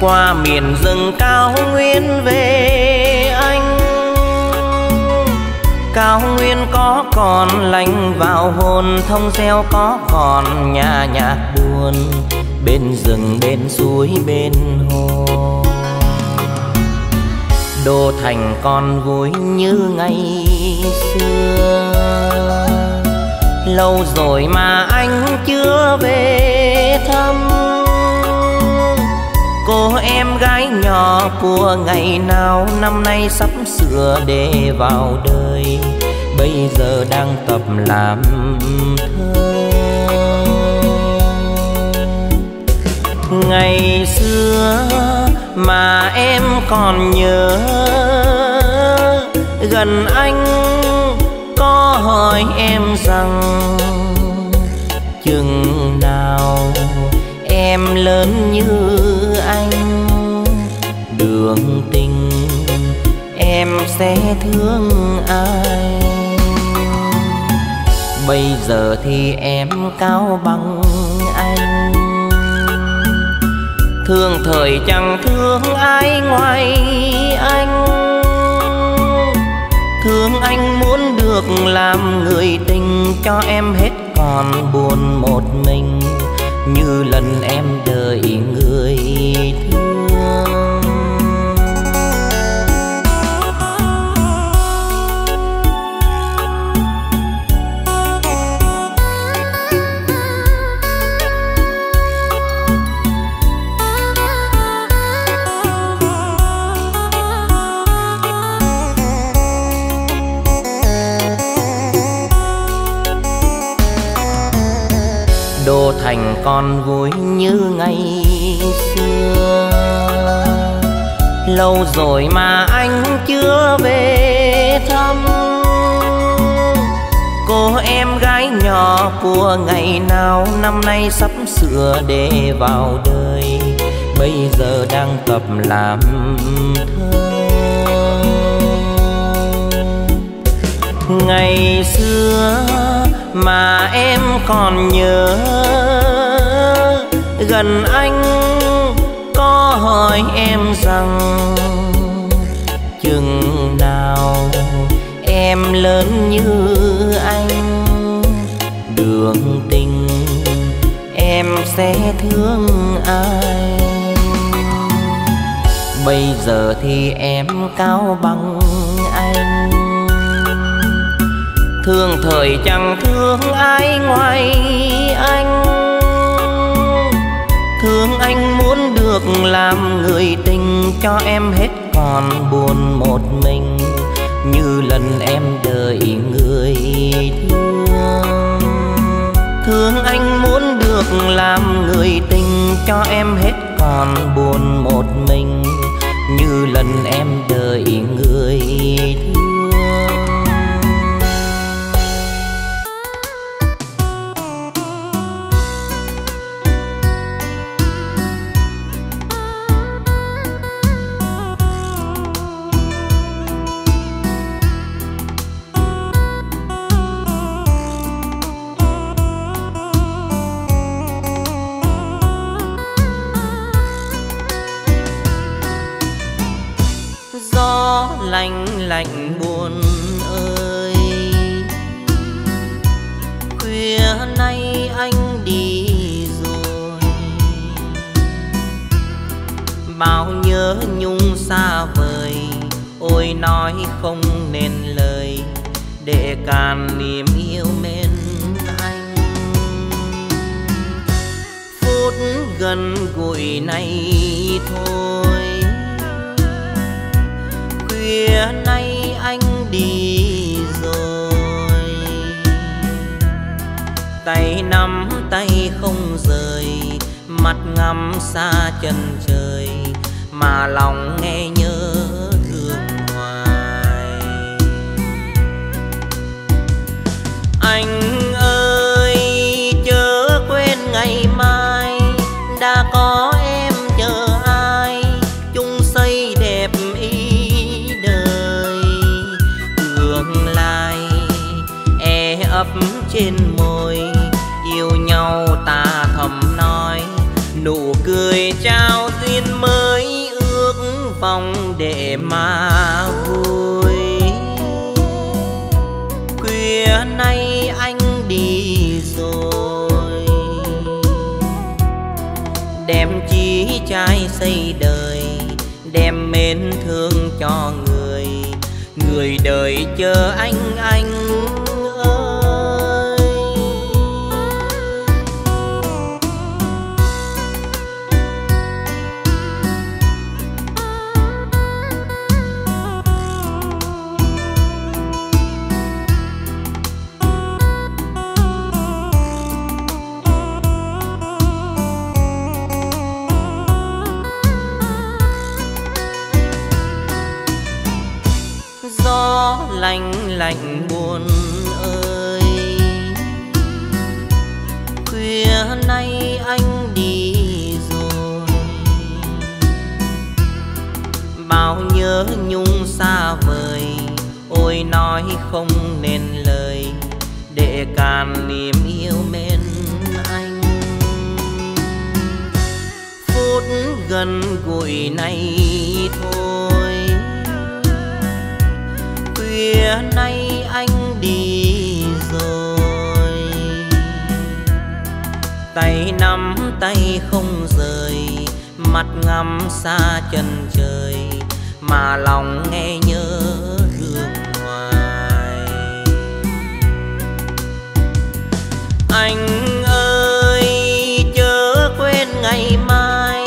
Qua miền rừng cao nguyên về anh. Cao nguyên có còn lành vào hồn, thông reo có còn nhà nhạc buồn bên rừng, bên suối, bên hồ. Đô thành còn vui như ngày xưa lâu rồi mà anh chưa về thăm. Cô em gái nhỏ của ngày nào năm nay sắp sửa để vào đời. Bây giờ đang tập làm thơ. Ngày xưa mà em còn nhớ, gần anh hỏi em rằng, chừng nào em lớn như anh? Đường tình em sẽ thương ai? Bây giờ thì em cao bằng anh. Thương thời chẳng thương ai ngoài anh. Thương anh muốn được làm người tình cho em hết còn buồn một mình, như lần em đợi người thương. Thành con vui như ngày xưa. Lâu rồi mà anh chưa về thăm. Cô em gái nhỏ của ngày nào năm nay sắp sửa để vào đời. Bây giờ đang tập làm thơ. Ngày xưa mà em còn nhớ. Gần anh có hỏi em rằng, chừng nào em lớn như anh, đường tình em sẽ thương ai? Bây giờ thì em cao bằng thương thời chẳng thương ai ngoài anh. Thương anh muốn được làm người tình cho em hết còn buồn một mình, như lần em đợi người thương. Thương anh muốn được làm người tình cho em hết còn buồn một mình, như lần em đợi người thương. Cho người. Người đời chờ anh nhung xa vời. Ôi, nói không nên lời, để càn niềm yêu mến anh. Phút gần gũi này thôi. Khuya nay anh đi rồi. Tay nắm tay không rời mắt ngắm xa chân trời mà lòng nghe nhớ thương hoài anh ơi, chớ quên ngày mai,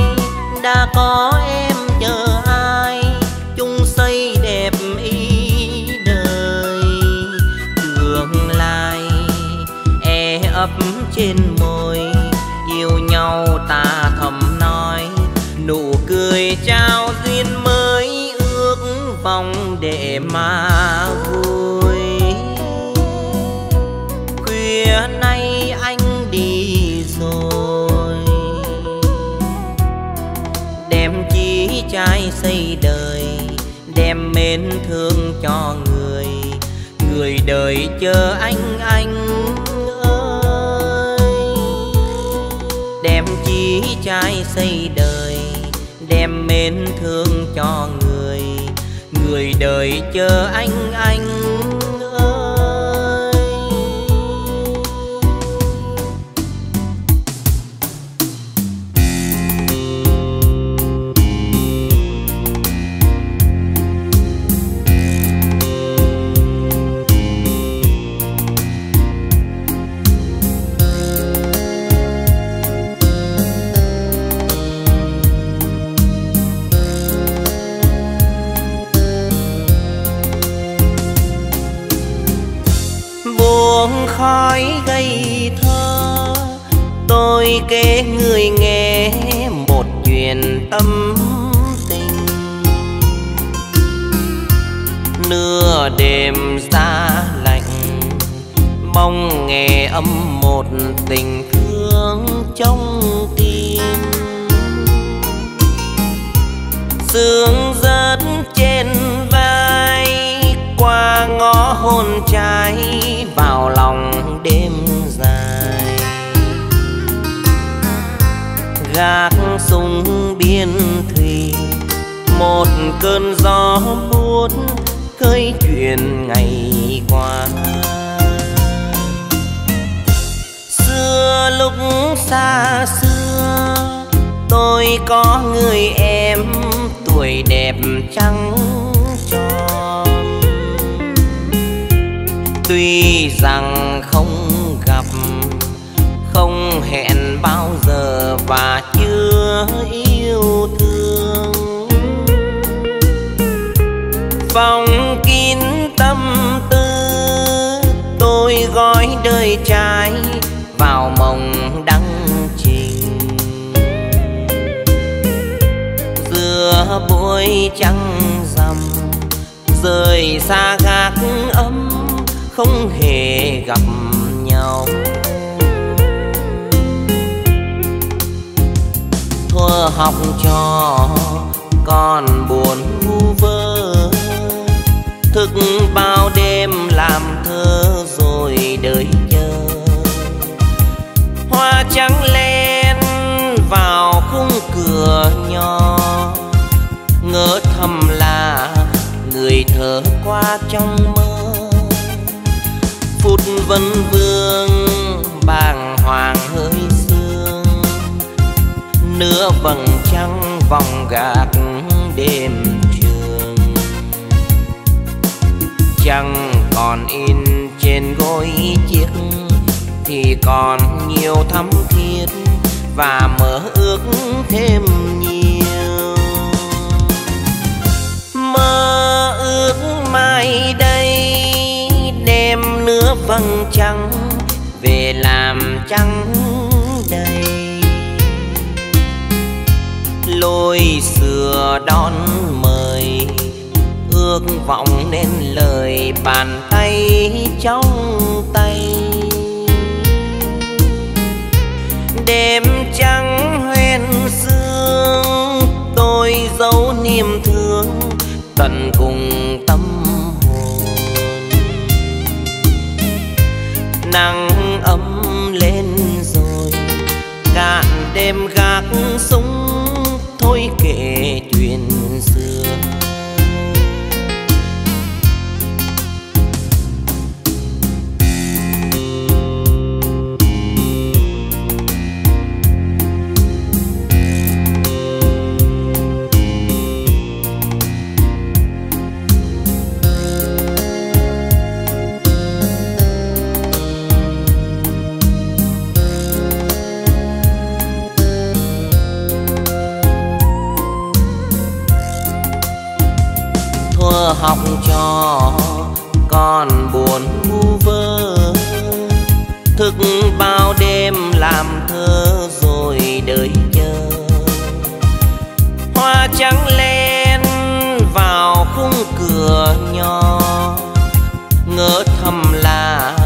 đã có em chờ ai, chung xây đẹp ý đời. Tương lai e ấp trên để mà vui. Khuya nay anh đi rồi, đem chí trai xây đời, đem mến thương cho người. Người đời chờ anh anh ơi. Đem chí trai xây đời, đem mến thương cho người người đời chờ anh anh. Ấm tình. Nửa đêm xa lạnh, mong nghe âm một tình thương trong tim. Sương rớt trên vai, qua ngõ hôn trái vào lòng đêm gác súng biên thùy. Một cơn gió buốt khơi chuyện ngày qua. Xưa lúc xa xưa, tôi có người em tuổi đẹp trắng tròn. Tuy rằng không hẹn bao giờ và chưa yêu thương. Phòng kín tâm tư, tôi gói đời trai vào mộng đăng trình. Giữa buổi trăng rằm, rời xa gác ấm, không hề gặp nhau. Học trò, còn buồn vu vơ. Thức bao đêm làm thơ rồi đợi chờ. Hoa trắng len vào khung cửa nhỏ. Ngỡ thầm là người thở qua trong mơ. Phút vân vương bàng hoàng hơi nửa vầng trăng vòng gạt đêm trường. Chẳng còn in trên gối chiếc thì còn nhiều thắm thiết và mơ ước thêm nhiều. Mơ ước mai đây đem nửa vầng trăng về làm trăng lối xưa đón mời. Ước vọng nên lời bàn tay trong tay. Đêm trắng hoen sương, tôi giấu niềm thương tận cùng tâm hồn. Nắng ấm lên rồi, cạn đêm gác súng thôi kể chuyện xưa. Học trò, còn buồn vu vơ. Thức bao đêm làm thơ rồi đợi chờ. Hoa trắng len vào khung cửa nhỏ. Ngỡ thầm là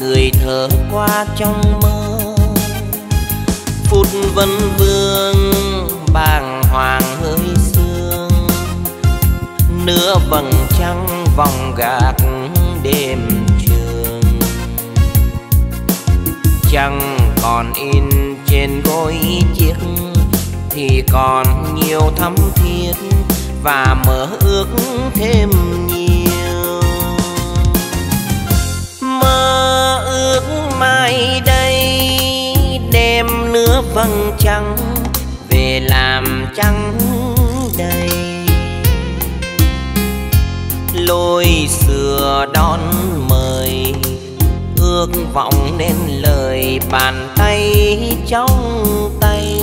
người thở qua trong mơ. Phút vân vương bàng hoàng nửa vầng trăng vòng gạt đêm trường. Chẳng còn in trên gối chiếc thì còn nhiều thắm thiết và mơ ước thêm nhiều. Mơ ước mai đây đem nửa vầng trăng về làm trăng đầy lối xưa đón mời. Ước vọng nên lời bàn tay trong tay.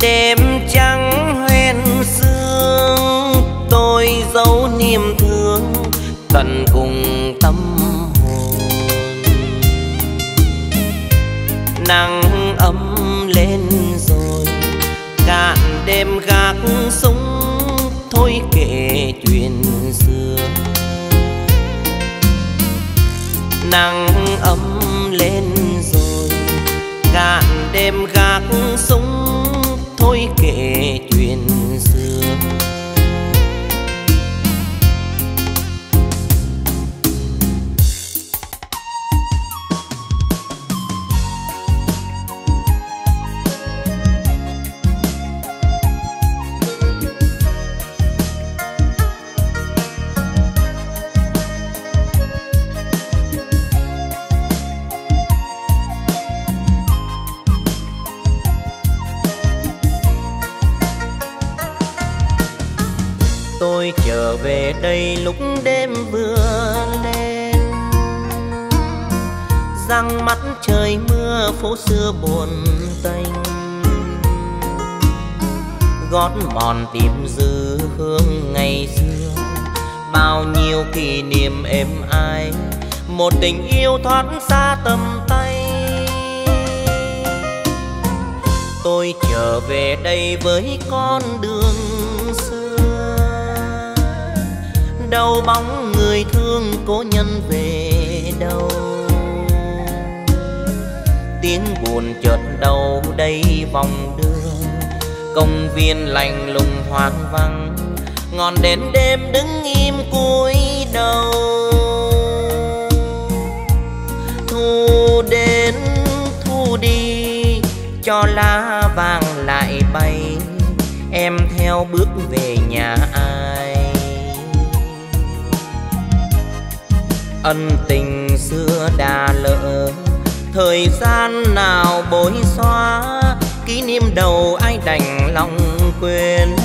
Đêm trắng hoen sương, tôi giấu niềm thương tận cùng tâm hồn. Nắng ấm lên rồi, cạn đêm gác súng thôi kể chuyện xưa. Nắng ấm lên rồi gạn đêm gác súng, thôi kể chuyện xưa. Về đây lúc đêm vừa lên. Răng mắt trời mưa, phố xưa buồn tênh gót mòn tìm dư hương ngày xưa. Bao nhiêu kỷ niệm êm ái một tình yêu thoát xa tầm tay. Tôi trở về đây với con đường đâu bóng người thương cố nhân về đâu. Tiếng buồn chợt đâu đây vòng đường, công viên lạnh lùng hoang vắng, ngọn đèn đêm đứng im cúi đầu. Thu đến, thu đi, cho lá vàng lại bay, em theo bước về nhà ai? Ân tình xưa đã lỡ. Thời gian nào bối xóa, kỷ niệm đầu ai đành lòng quên.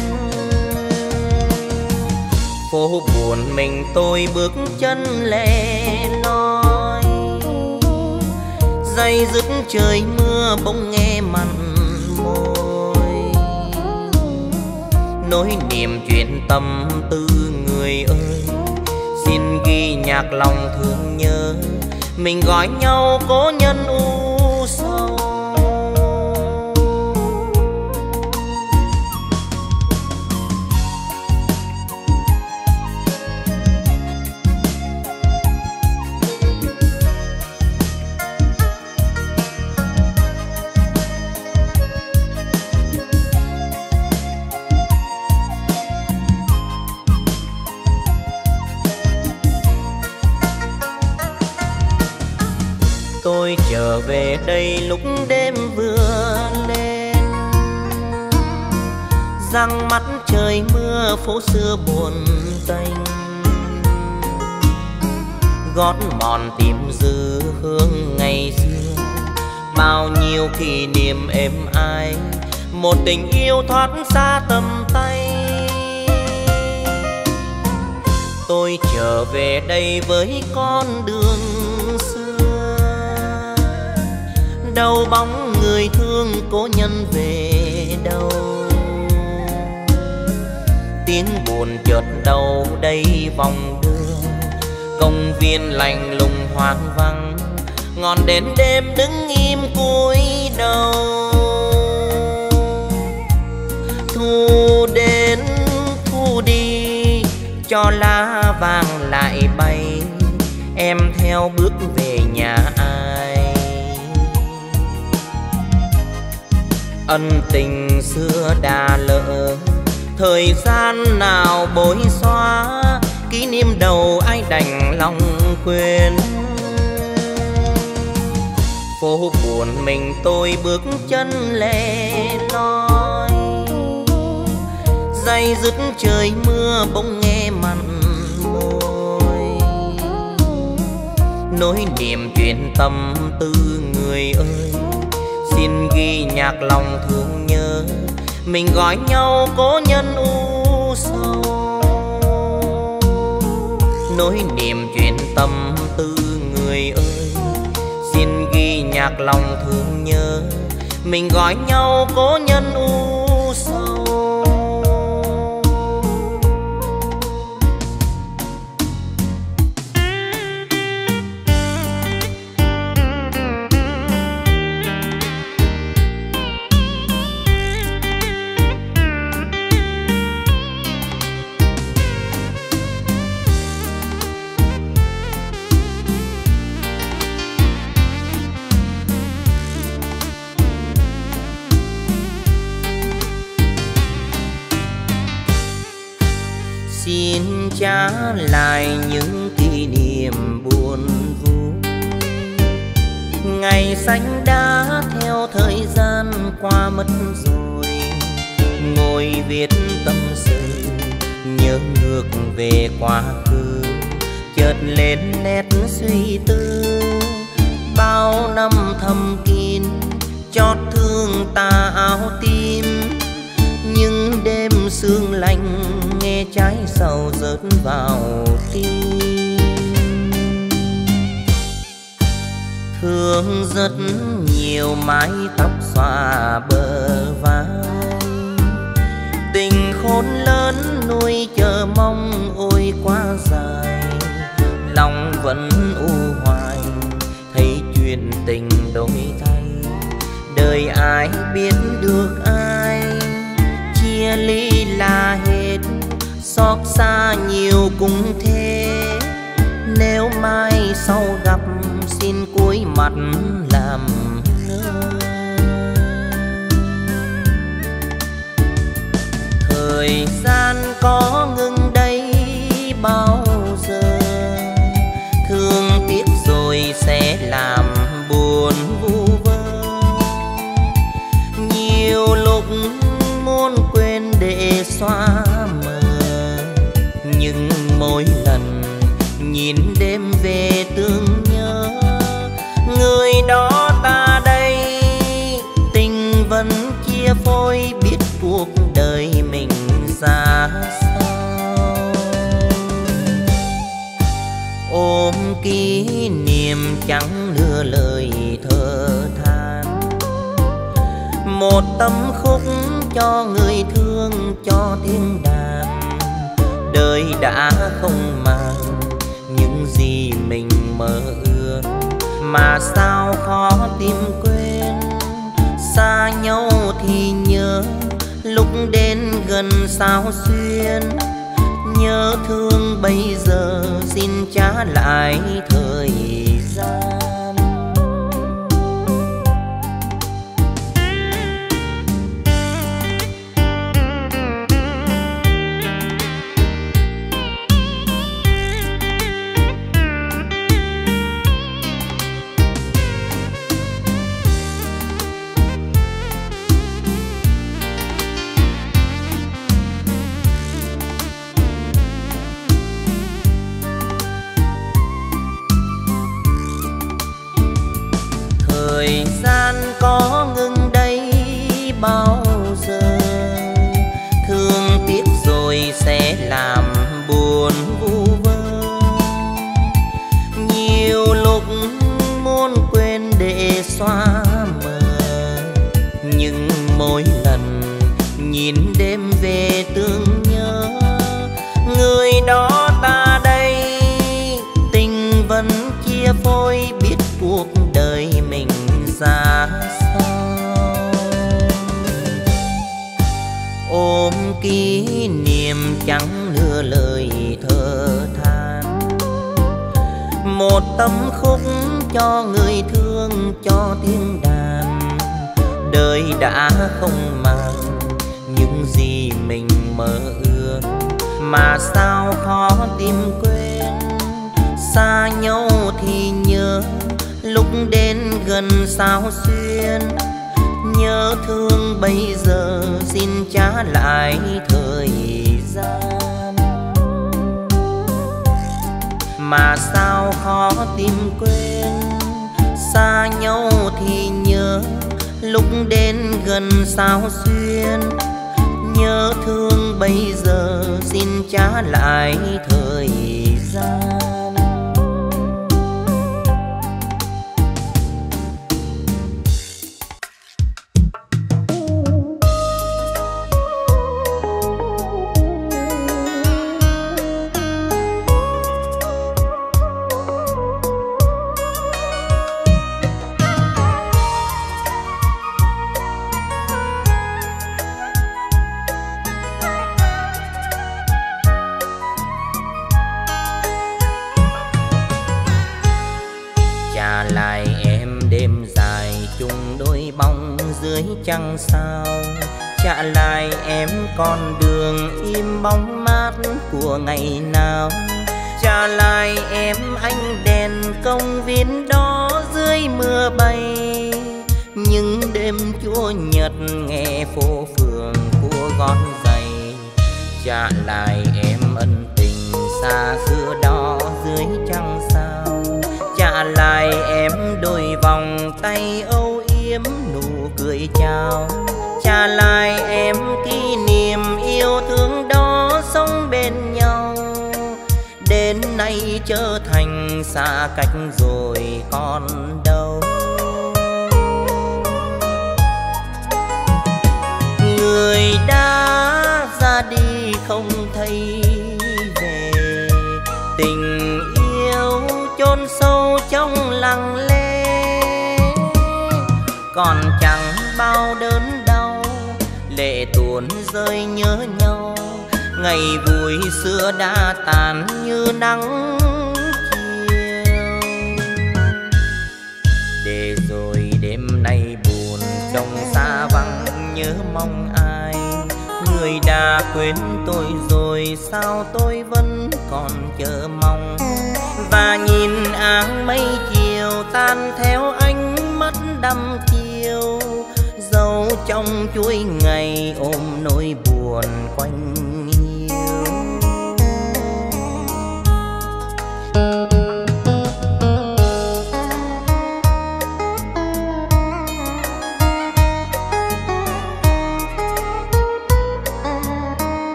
Phố buồn mình tôi bước chân lẻ loi. Dây dứt trời mưa bỗng nghe mặn môi. Nỗi niềm chuyện tâm tư người ơi nhạc lòng thương nhớ. Mình gọi nhau cố nhân u đầy lúc đêm vừa lên. Răng mắt trời mưa, phố xưa buồn tênh gót mòn tìm dư hương ngày xưa. Bao nhiêu kỷ niệm êm ái một tình yêu thoát xa tầm tay. Tôi trở về đây với con đường đâu bóng người thương cố nhân về đâu. Tiếng buồn chợt đâu đây vòng đường, công viên lạnh lùng hoang vắng, ngọn đến đêm đứng im cúi đầu. Thu đến, thu đi, cho lá vàng lại bay, em theo bước về nhà ai. Ân tình xưa đã lỡ thời gian nào bối xóa, kỷ niệm đầu ai đành lòng quên. Phố buồn mình tôi bước chân lẻ loi dây dứt trời mưa bỗng nghe mặn môi. Nỗi niềm chuyện tâm tư người ơi xin ghi nhạc lòng thương nhớ. Mình gọi nhau cố nhân u sầu. Nỗi niềm chuyện tâm tư người ơi, xin ghi nhạc lòng thương nhớ. Mình gọi nhau cố nhân u chuyện tình đổi thay. Đời ai biết được ai, chia ly là hết, xót xa nhiều cũng thế. Nếu mai sau gặp, xin cuối mặt làm thời gian có ngừng đây, bao xóa mờ. Nhưng mỗi lần nhìn đêm về tương nhớ, người đó ta đây, tình vẫn chia phôi biết cuộc đời mình ra sao. Ôm kỷ niệm chẳng đưa lời thơ than. Một tâm khúc cho người thương cho tiếng đàn. Đời đã không màng, những gì mình mơ ước. Mà sao khó tìm quên, xa nhau thì nhớ. Lúc đến gần sao xuyên, nhớ thương bây giờ xin trả lại thời gian. Tâm khúc cho người thương, cho tiếng đàn đời đã không màng, những gì mình mơ ước. Mà sao khó tìm quên, xa nhau thì nhớ. Lúc đến gần sao xuyên, nhớ thương bây giờ. Xin trả lại thời gian. Mà sao khó tìm quên? Xa nhau thì nhớ, lúc đến gần sao xuyên nhớ thương bây giờ xin trả lại thời gian. Con đường im bóng mát của ngày nào. Trả lại em anh đèn công viên đó dưới mưa bay. Những đêm chúa nhật nghe phố phường của gót giày. Trả lại em ân tình xa xưa đó dưới trăng sao. Trả lại em đôi vòng tay âu yếm nụ cười chào. Trả lại em kỷ niềm yêu thương đó sống bên bên nhau. Đến nay trở thành xa cách rồi còn đâu. Người đã ra đi không thấy về. Tình yêu chôn sâu trong lặng lẽ. Còn chẳng bao đớn buồn rơi nhớ nhau. Ngày vui xưa đã tàn như nắng chiều. Để rồi đêm nay buồn trong xa vắng nhớ mong ai. Người đã quên tôi rồi sao tôi vẫn còn chờ mong? Và nhìn áng mây chiều tan theo ánh mắt đăm chiều trong chuỗi ngày ôm nỗi buồn quanh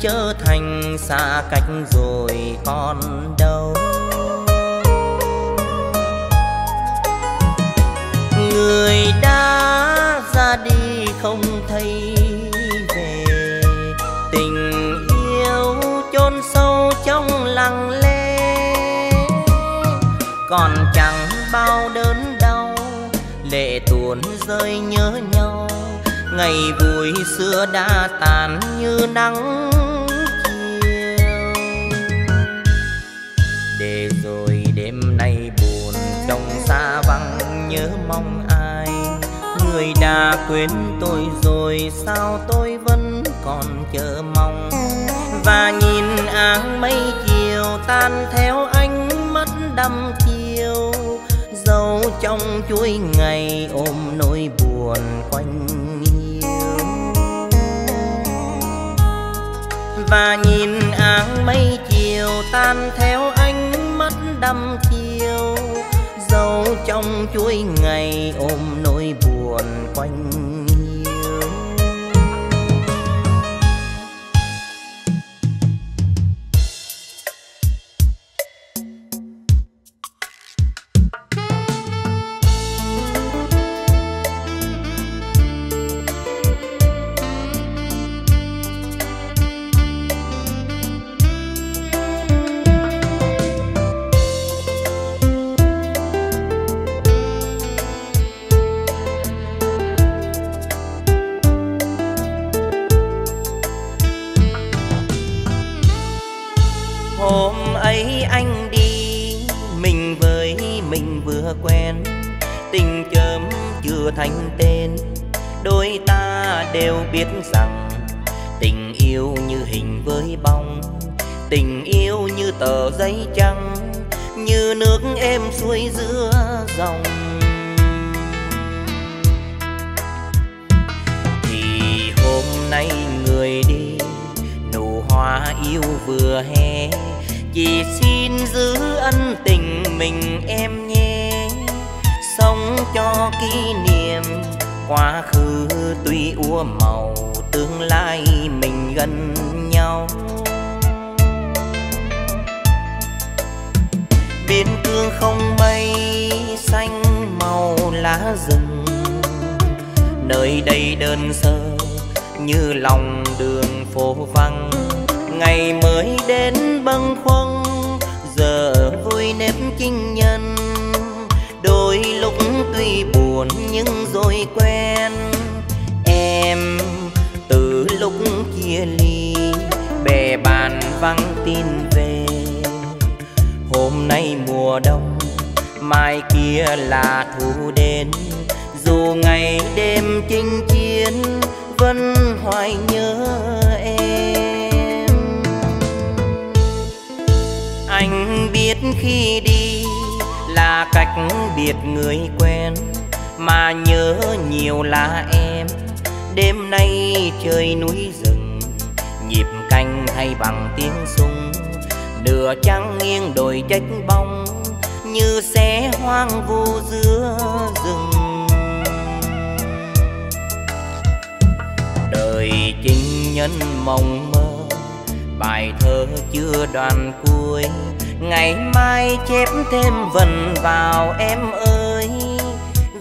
trở thành xa cách rồi còn đâu. Người đã ra đi không thấy về, tình yêu chôn sâu trong lặng lẽ. Còn chẳng bao đớn đau, lệ tuôn rơi nhớ nhau. Ngày vui xưa đã tàn như nắng. Về rồi đêm nay buồn, trong xa vắng nhớ mong ai? Người đã quên tôi rồi, sao tôi vẫn còn chờ mong? Và nhìn áng mây chiều tan theo ánh mắt đăm chiều, dấu trong chuỗi ngày ôm nỗi buồn quanh và nhìn áng mây chiều tan theo ánh mắt đăm chiều. Dấu trong chuỗi ngày ôm nỗi buồn quanh kỷ niệm. Quá khứ tuy úa màu, tương lai mình gần nhau. Biên cương không mây, xanh màu lá rừng. Nơi đây đơn sơ như lòng đường phố vắng. Ngày mới đến bâng khuâng, giờ vui nếp chinh nhân đôi lúc tuy buồn nhưng rồi quen. Em từ lúc chia ly, bè bàn vắng tin về. Hôm nay mùa đông, mai kia là thu đến. Dù ngày đêm chinh chiến, vẫn hoài nhớ em. Anh biết khi đi là cách biệt người quen, mà nhớ nhiều là em. Đêm nay trời núi rừng, nhịp canh hay bằng tiếng súng. Nửa trăng nghiêng đồi trách bóng, như xe hoang vu giữa rừng. Đời chinh nhân mộng mơ, bài thơ chưa đoàn cuối ngày mai chép thêm vần vào em ơi.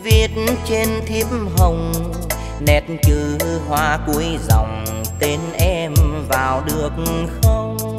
Viết trên thiếp hồng, nét chữ hoa cuối dòng tên em vào được không?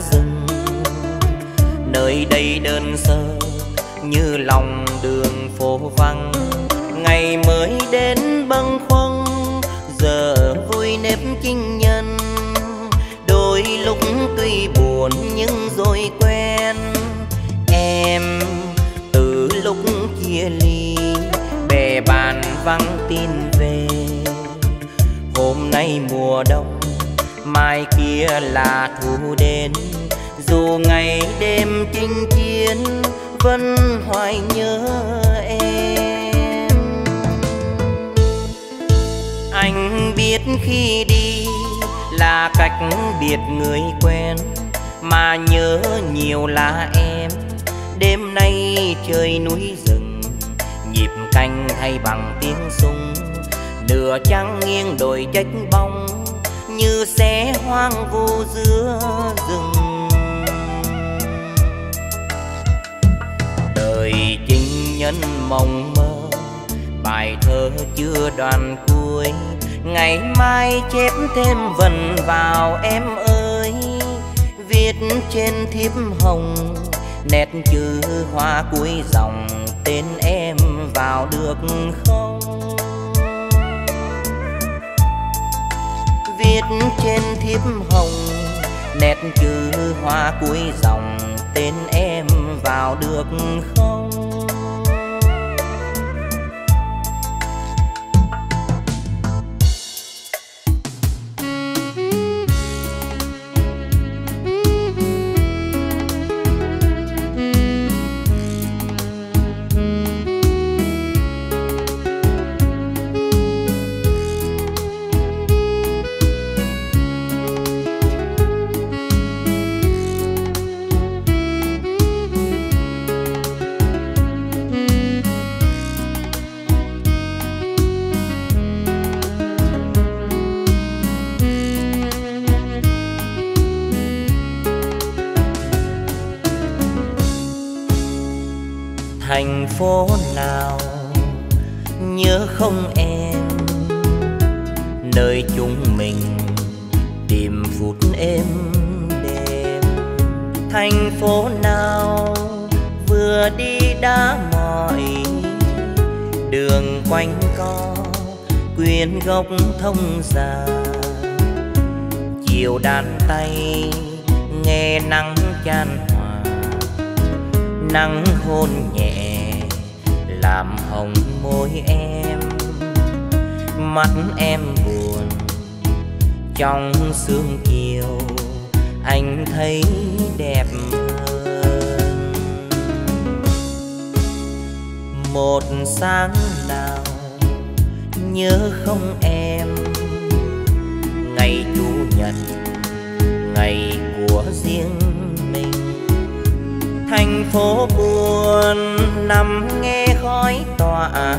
Rừng. Nơi đây đơn sơ như lòng đường phố vắng. Ngày mới đến bâng khuâng, giờ vui nếp chinh nhân. Đôi lúc tuy buồn nhưng rồi quen. Em từ lúc chia ly, bè bàn vắng tin về. Hôm nay mùa đông mai kia là thu đến. Dù ngày đêm chinh chiến, vẫn hoài nhớ em. Anh biết khi đi là cách biệt người quen, mà nhớ nhiều là em. Đêm nay trời núi rừng, nhịp canh hay bằng tiếng súng. Nửa trăng nghiêng đồi trách bóng như xe hoang vu giữa rừng. Đời chinh nhân mộng mơ, bài thơ chưa đoạn cuối. Ngày mai chép thêm vần vào em ơi, viết trên thiếp hồng. Nét chữ hoa cuối dòng tên em vào được không? Viết trên thiếp hồng. Nét chữ hoa cuối dòng tên em vào được không? Phố nào, nhớ không em? Nơi chúng mình tìm phút êm đêm thành phố nào vừa đi đã mỏi, đường quanh co quyến gốc thông già chiều đàn tay nghe nắng chan hòa, nắng hôn nhẹ làm hồng môi em. Mắt em buồn, trong sương chiều anh thấy đẹp hơn. Một sáng nào nhớ không em. Ngày chủ nhật, ngày của riêng mình. Thành phố buồn nằm nghe khói tỏa.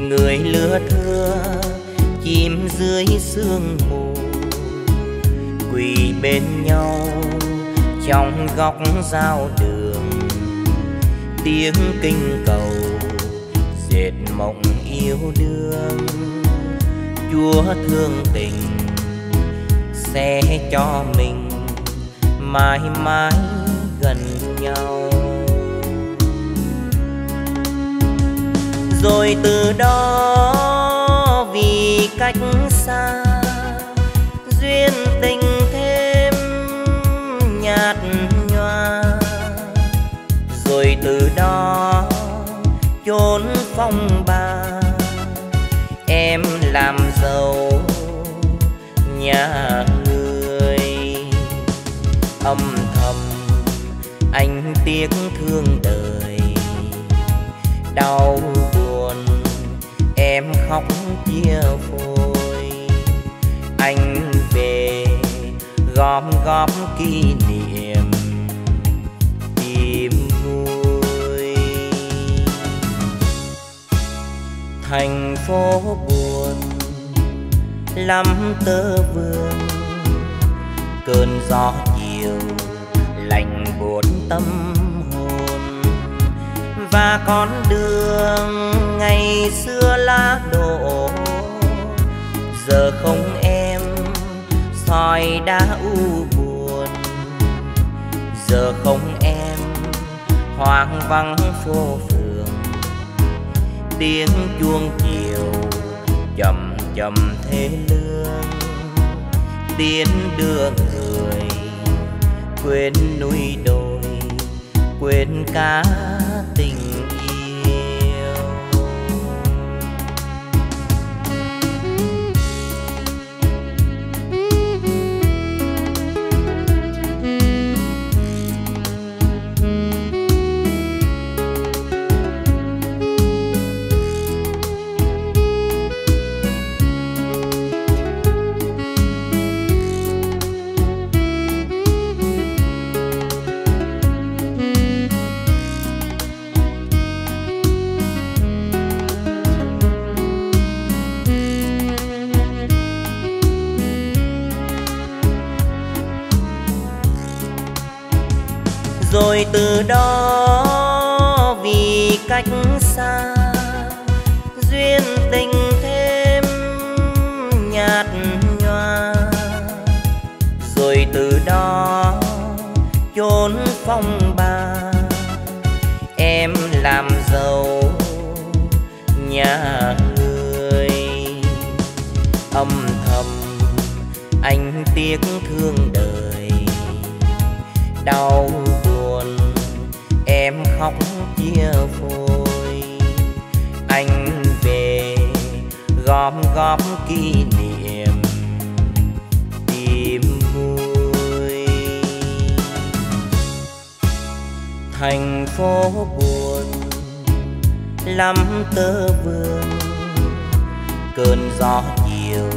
Người lừa thưa chim dưới sương mù. Quỳ bên nhau, trong góc giao đường. Tiếng kinh cầu, dệt mộng yêu đương. Chúa thương tình, sẽ cho mình mãi mãi gần nhau. Rồi từ đó, vì cách xa, duyên tình thêm nhạt nhòa. Rồi từ đó, chốn phong ba, em làm giàu nhà người. Âm thầm anh tiếc thương đời, đau em khóc chia phôi. Anh về gom góp kỷ niệm tìm vui thành phố buồn, lắm tơ vương. Cơn gió chiều lạnh buốt tâm và con đường ngày xưa lá đổ. Giờ không em, soi đã u buồn. Giờ không em, hoang vắng phố phường. Tiếng chuông chiều chậm chậm thế lương. Tiến đưa người, quên núi đồi, quên cả phố buồn, lắm tơ vương. Cơn gió chiều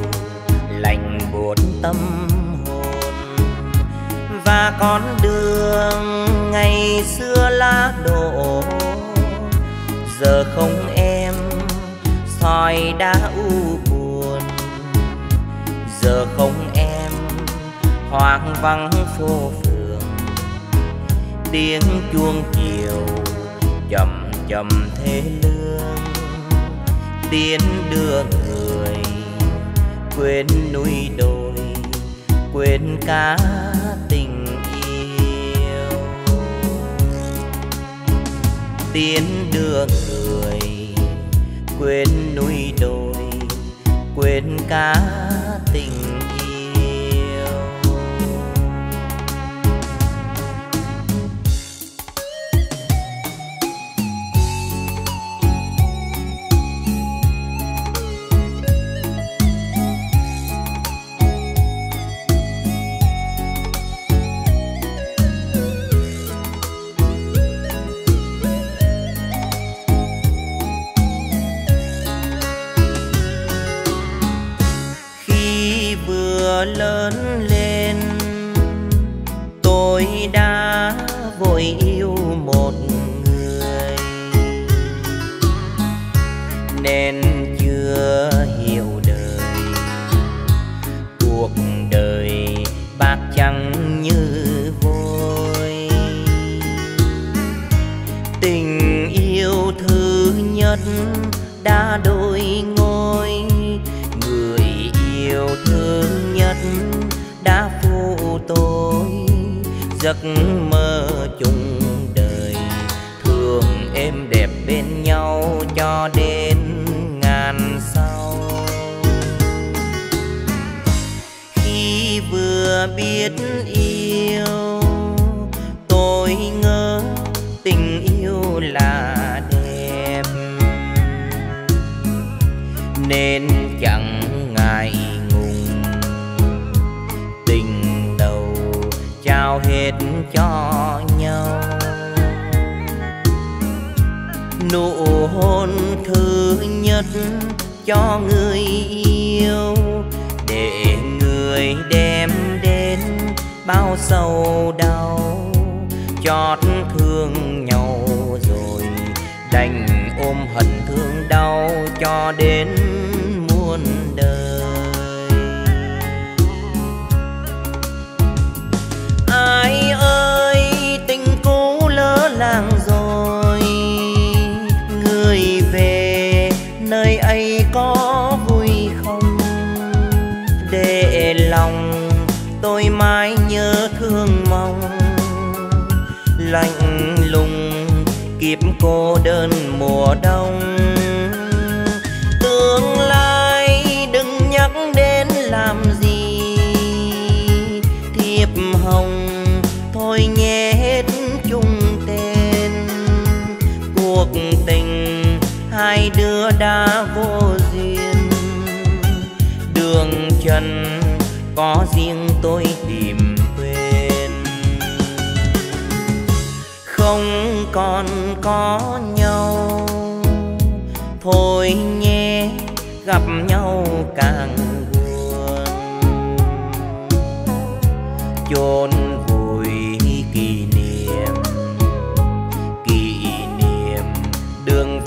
lạnh buốt tâm hồn. Và con đường ngày xưa lá đổ. Giờ không em, soi đã u buồn. Giờ không em, hoang vắng phố phường tiếng chuông chiều, chậm chậm thế lương. Tiến đưa người, quên núi đồi, quên cả tình yêu. Tiến đưa người, quên núi đồi, quên cả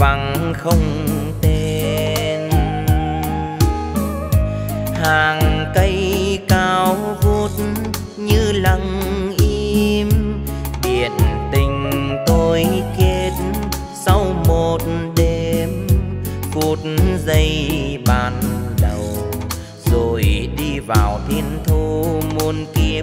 vắng không tên. Hàng cây cao vút như lặng im. Biển tình tôi kết sau một đêm. Phút giây ban đầu, rồi đi vào thiên thu muôn kiếp.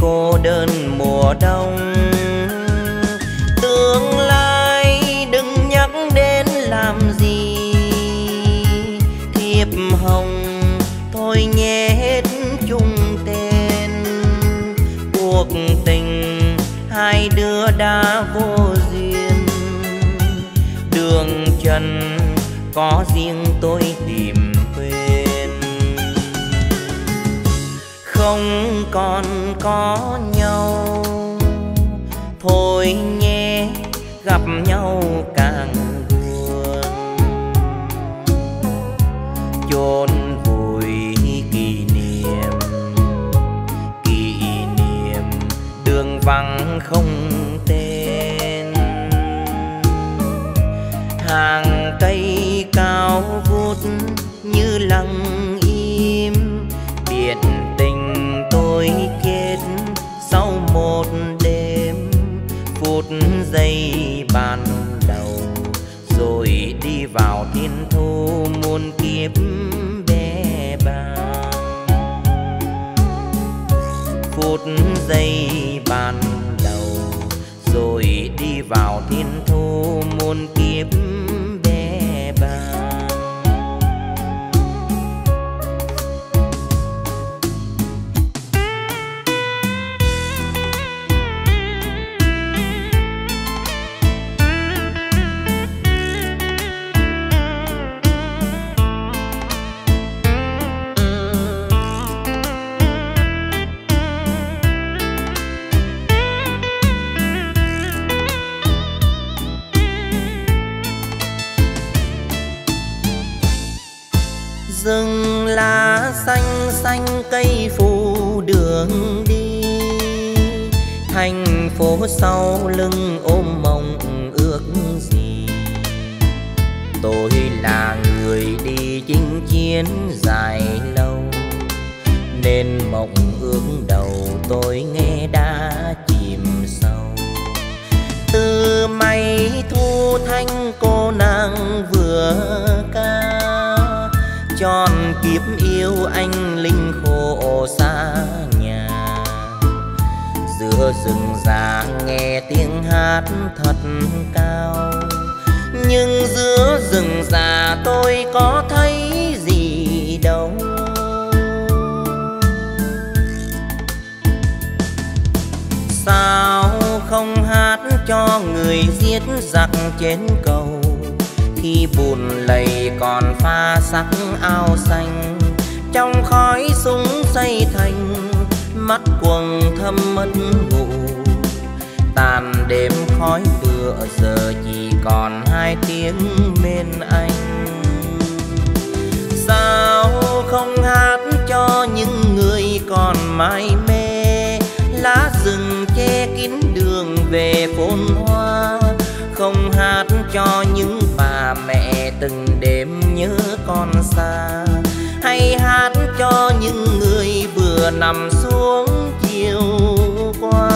cô đơn mùa đông. Tương lai đừng nhắc đến làm gì. Thiệp hồng, thôi nhé hết chung tên. Cuộc tình hai đứa đã vô duyên. Đường trần có riêng tôi tìm không còn có nhau. Thôi nhé, gặp nhau càng buồn. Chôn vùi kỷ niệm kỷ niệm đường vắng không ca. Tròn kiếp yêu anh linh khổ xa nhà. Giữa rừng già nghe tiếng hát thật cao. Nhưng giữa rừng già tôi có thấy gì đâu. Sao không hát cho người giết giặc trên cầu? Khi buồn lầy còn pha sắc ao xanh. Trong khói súng xây thành, mắt quầng thâm mất ngủ. Tàn đêm khói tựa giờ chỉ còn hai tiếng bên anh. Sao không hát cho những người còn mãi mê? Lá rừng che kín đường về phồn hoa. Không hát cho những bà mẹ từng đêm nhớ con xa. Hay hát cho những người vừa nằm xuống chiều qua.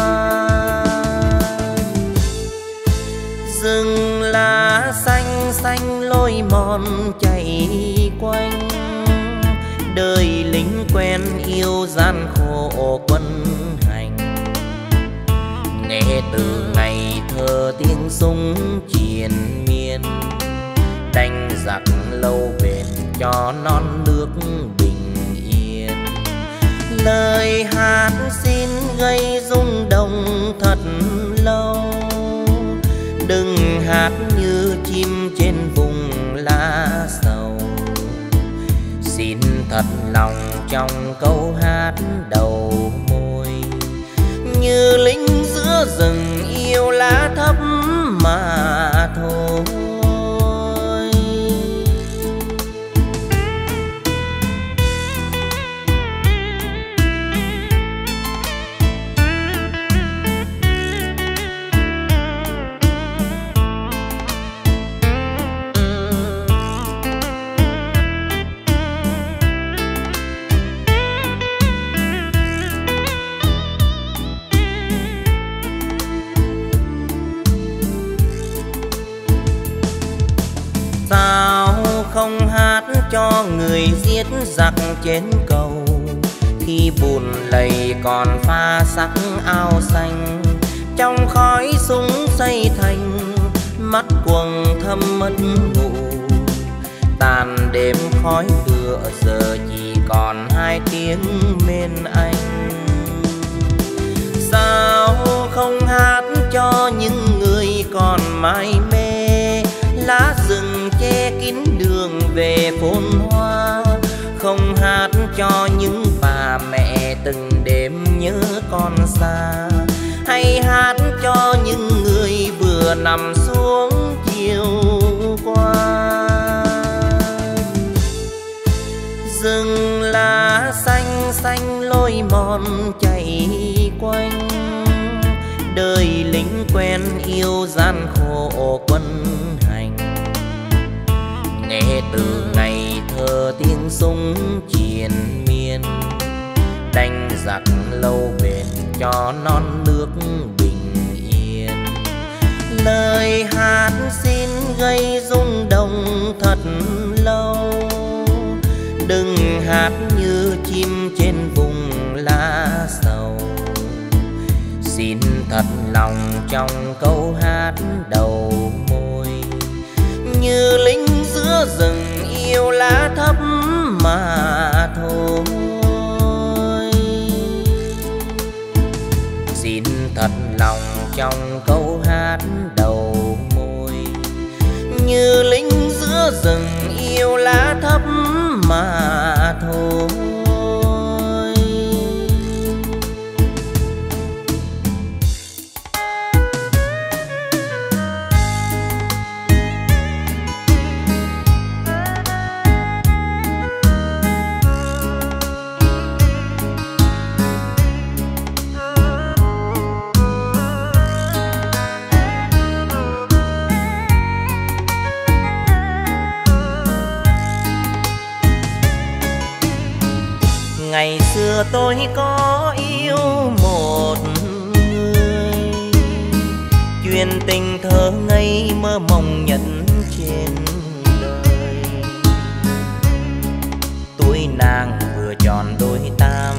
Rừng lá xanh xanh lối mòn chạy quanh. Đời lính quen yêu gian khổ quân hành. Nghe từ ngày thơ tiếng súng triền miên đánh giặc lâu bền cho non nước bình yên. Lời hát xin gây rung động thật lâu. Đừng hát như chim trên vùng lá sầu. Xin thật lòng trong câu hát đầu môi. Như lính giữa rừng yêu lá thấp mà thôi. Cho người giết giặc trên cầu. Khi buồn lầy còn pha sắc ao xanh, trong khói súng xây thành, mắt quầng thâm mất ngủ. Tàn đêm khói lửa giờ chỉ còn hai tiếng bên anh. Sao không hát cho những người còn mãi mê? Lá rừng che kín đường về phồn hoa, không hát cho những bà mẹ từng đêm nhớ con xa. Hay hát cho những người vừa nằm xuống chiều qua. Rừng lá xanh xanh lối mòn chạy quanh. Đời lính quen yêu gian khổ quân nghe từ ngày thơ tiếng súng triền miên đánh giặc lâu bền cho non nước bình yên. Lời hát xin gây rung động thật lâu, đừng hát như chim trên vùng lá sầu. Xin thật lòng trong câu hát đầu môi, như lính giữa rừng yêu lá thấp mà thôi. Xin thật lòng trong câu hát đầu môi, như lính giữa rừng yêu lá thấp mà thôi. Xưa tôi có yêu một người. Chuyện tình thơ ngây mơ mộng nhận trên đời. Tuổi nàng vừa tròn đôi tam,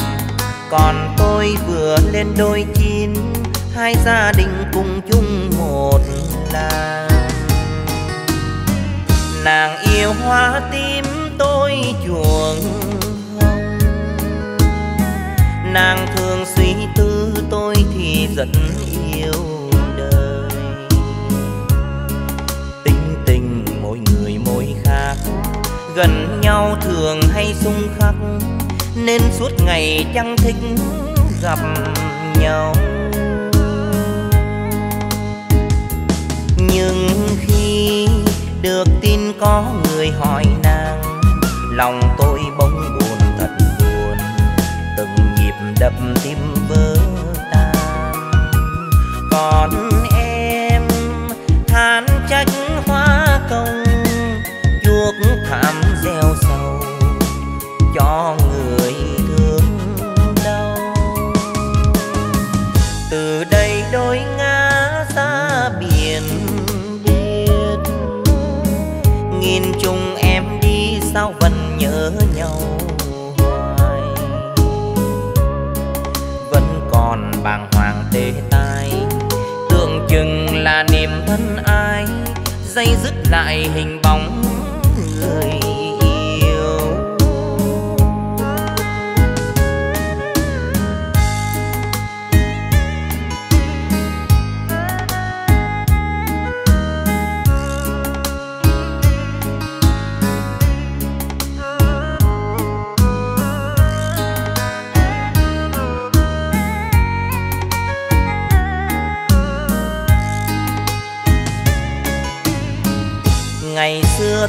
còn tôi vừa lên đôi chín. Hai gia đình cùng chung một làng. Nàng yêu hoa tím tôi chuộng nàng thường suy tư, tôi thì rất yêu đời. Tính tình mỗi người mỗi khác, gần nhau thường hay xung khắc, nên suốt ngày chẳng thích gặp nhau. Nhưng khi được tin có người hỏi nàng, lòng tôi đập tim vỡ tan. Còn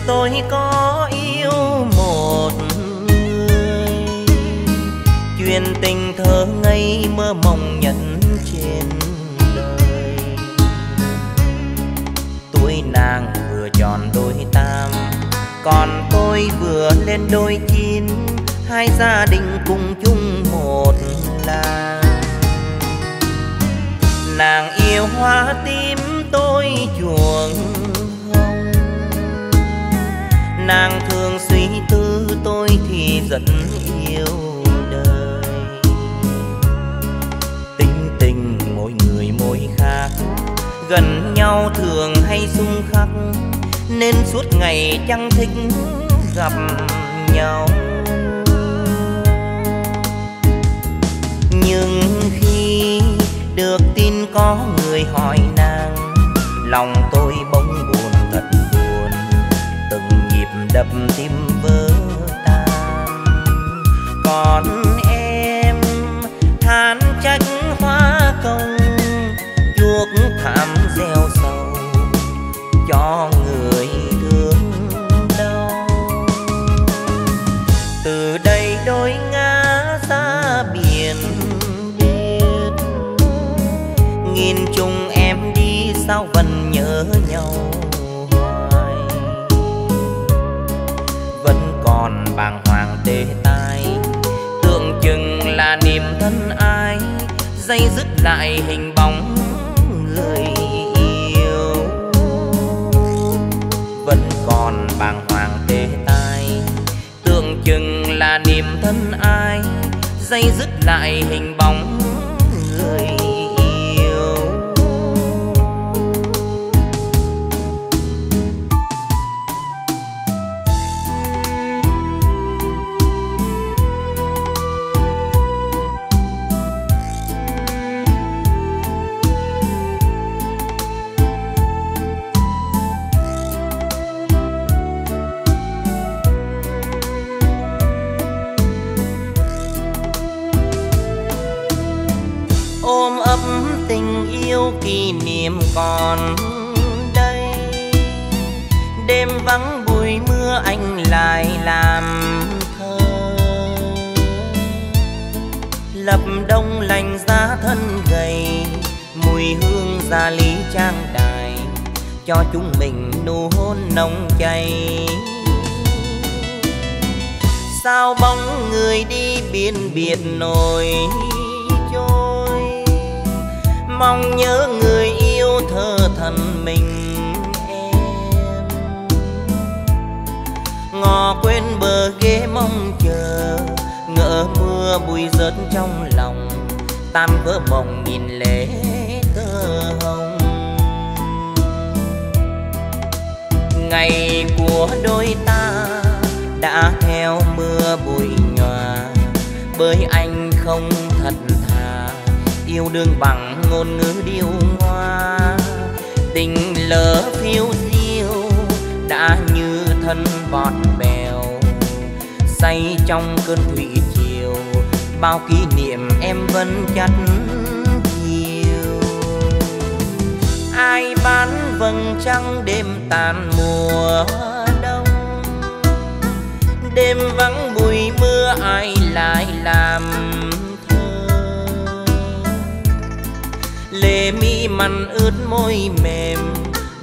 tôi có yêu một người. Chuyện tình thơ ngây mơ mộng nhận trên đời. Tuổi nàng vừa tròn đôi tam, còn tôi vừa lên đôi chín. Hai gia đình cùng chung một làng. Nàng yêu hoa tím tôi chuộng nàng thường suy tư, tôi thì rất yêu đời. Tính tình mỗi người mỗi khác, gần nhau thường hay xung khắc, nên suốt ngày chẳng thích gặp nhau. Nhưng khi được tin có người hỏi nàng, lòng tôi đập tim dây dứt lại hình bóng. Xa gia lý trang đài, cho chúng mình nụ hôn nồng cháy sao bóng người đi biên biệt nổi trôi, mong nhớ người yêu thơ thần mình em. Ngò quên bờ ghế mong chờ, ngỡ mưa bụi rớt trong lòng tam vỡ mộng nhìn ngày của đôi ta đã theo mưa bụi nhòa. Bởi anh không thật thà yêu đương bằng ngôn ngữ điêu hoa tình lỡ phiêu diêu đã như thân bọt bèo. Say trong cơn thủy triều, bao kỷ niệm em vẫn chặt ai bán vầng trăng đêm tàn mùa đông, đêm vắng bụi mưa ai lại làm thơ. Lệ mi mặn ướt môi mềm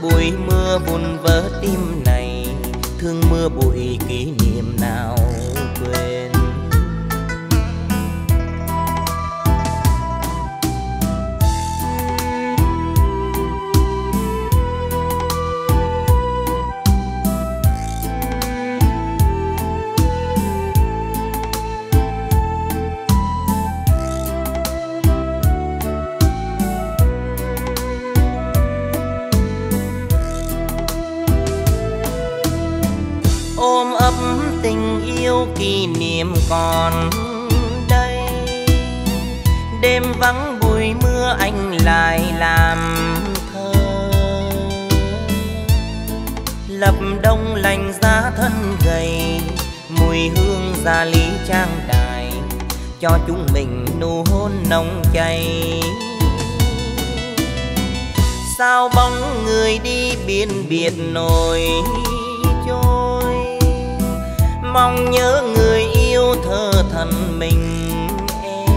bụi mưa buồn vỡ tim này. Thương mưa bụi kỷ niệm nào xa gia lý trang đài, cho chúng mình nụ hôn nồng cháy sao bóng người đi biên biệt nổi mong nhớ người yêu thơ thần mình em.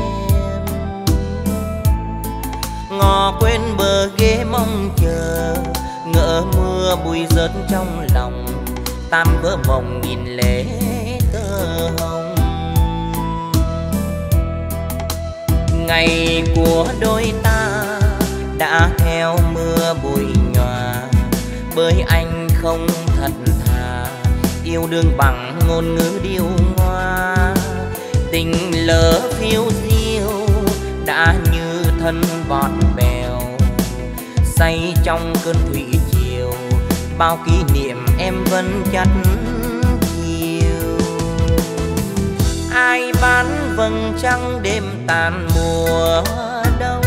Ngò quên bờ ghế mong chờ, ngỡ mưa bụi rớt trong lòng tam vỡ mộng nhìn lệ ngày của đôi ta đã theo mưa bụi nhòa. Bởi anh không thật thà yêu đương bằng ngôn ngữ điêu hoa tình lỡ phiêu diêu đã như thân vọt bèo. Say trong cơn thủy chiều, bao kỷ niệm em vẫn chặt ai bán vầng trăng đêm tàn mùa đông.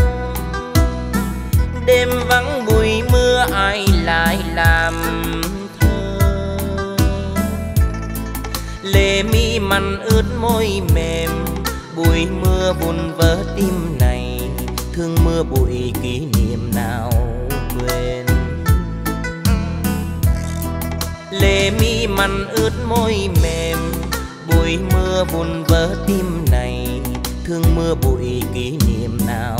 Đêm vắng bụi mưa ai lại làm thơ? lệ mi mặn ướt môi mềm, bụi mưa buồn vỡ tim này. Thương mưa bụi kỷ niệm nào quên. Lệ mi mặn ướt môi mềm bụi mưa buồn vỡ tim này thương mưa bụi kỷ niệm nào?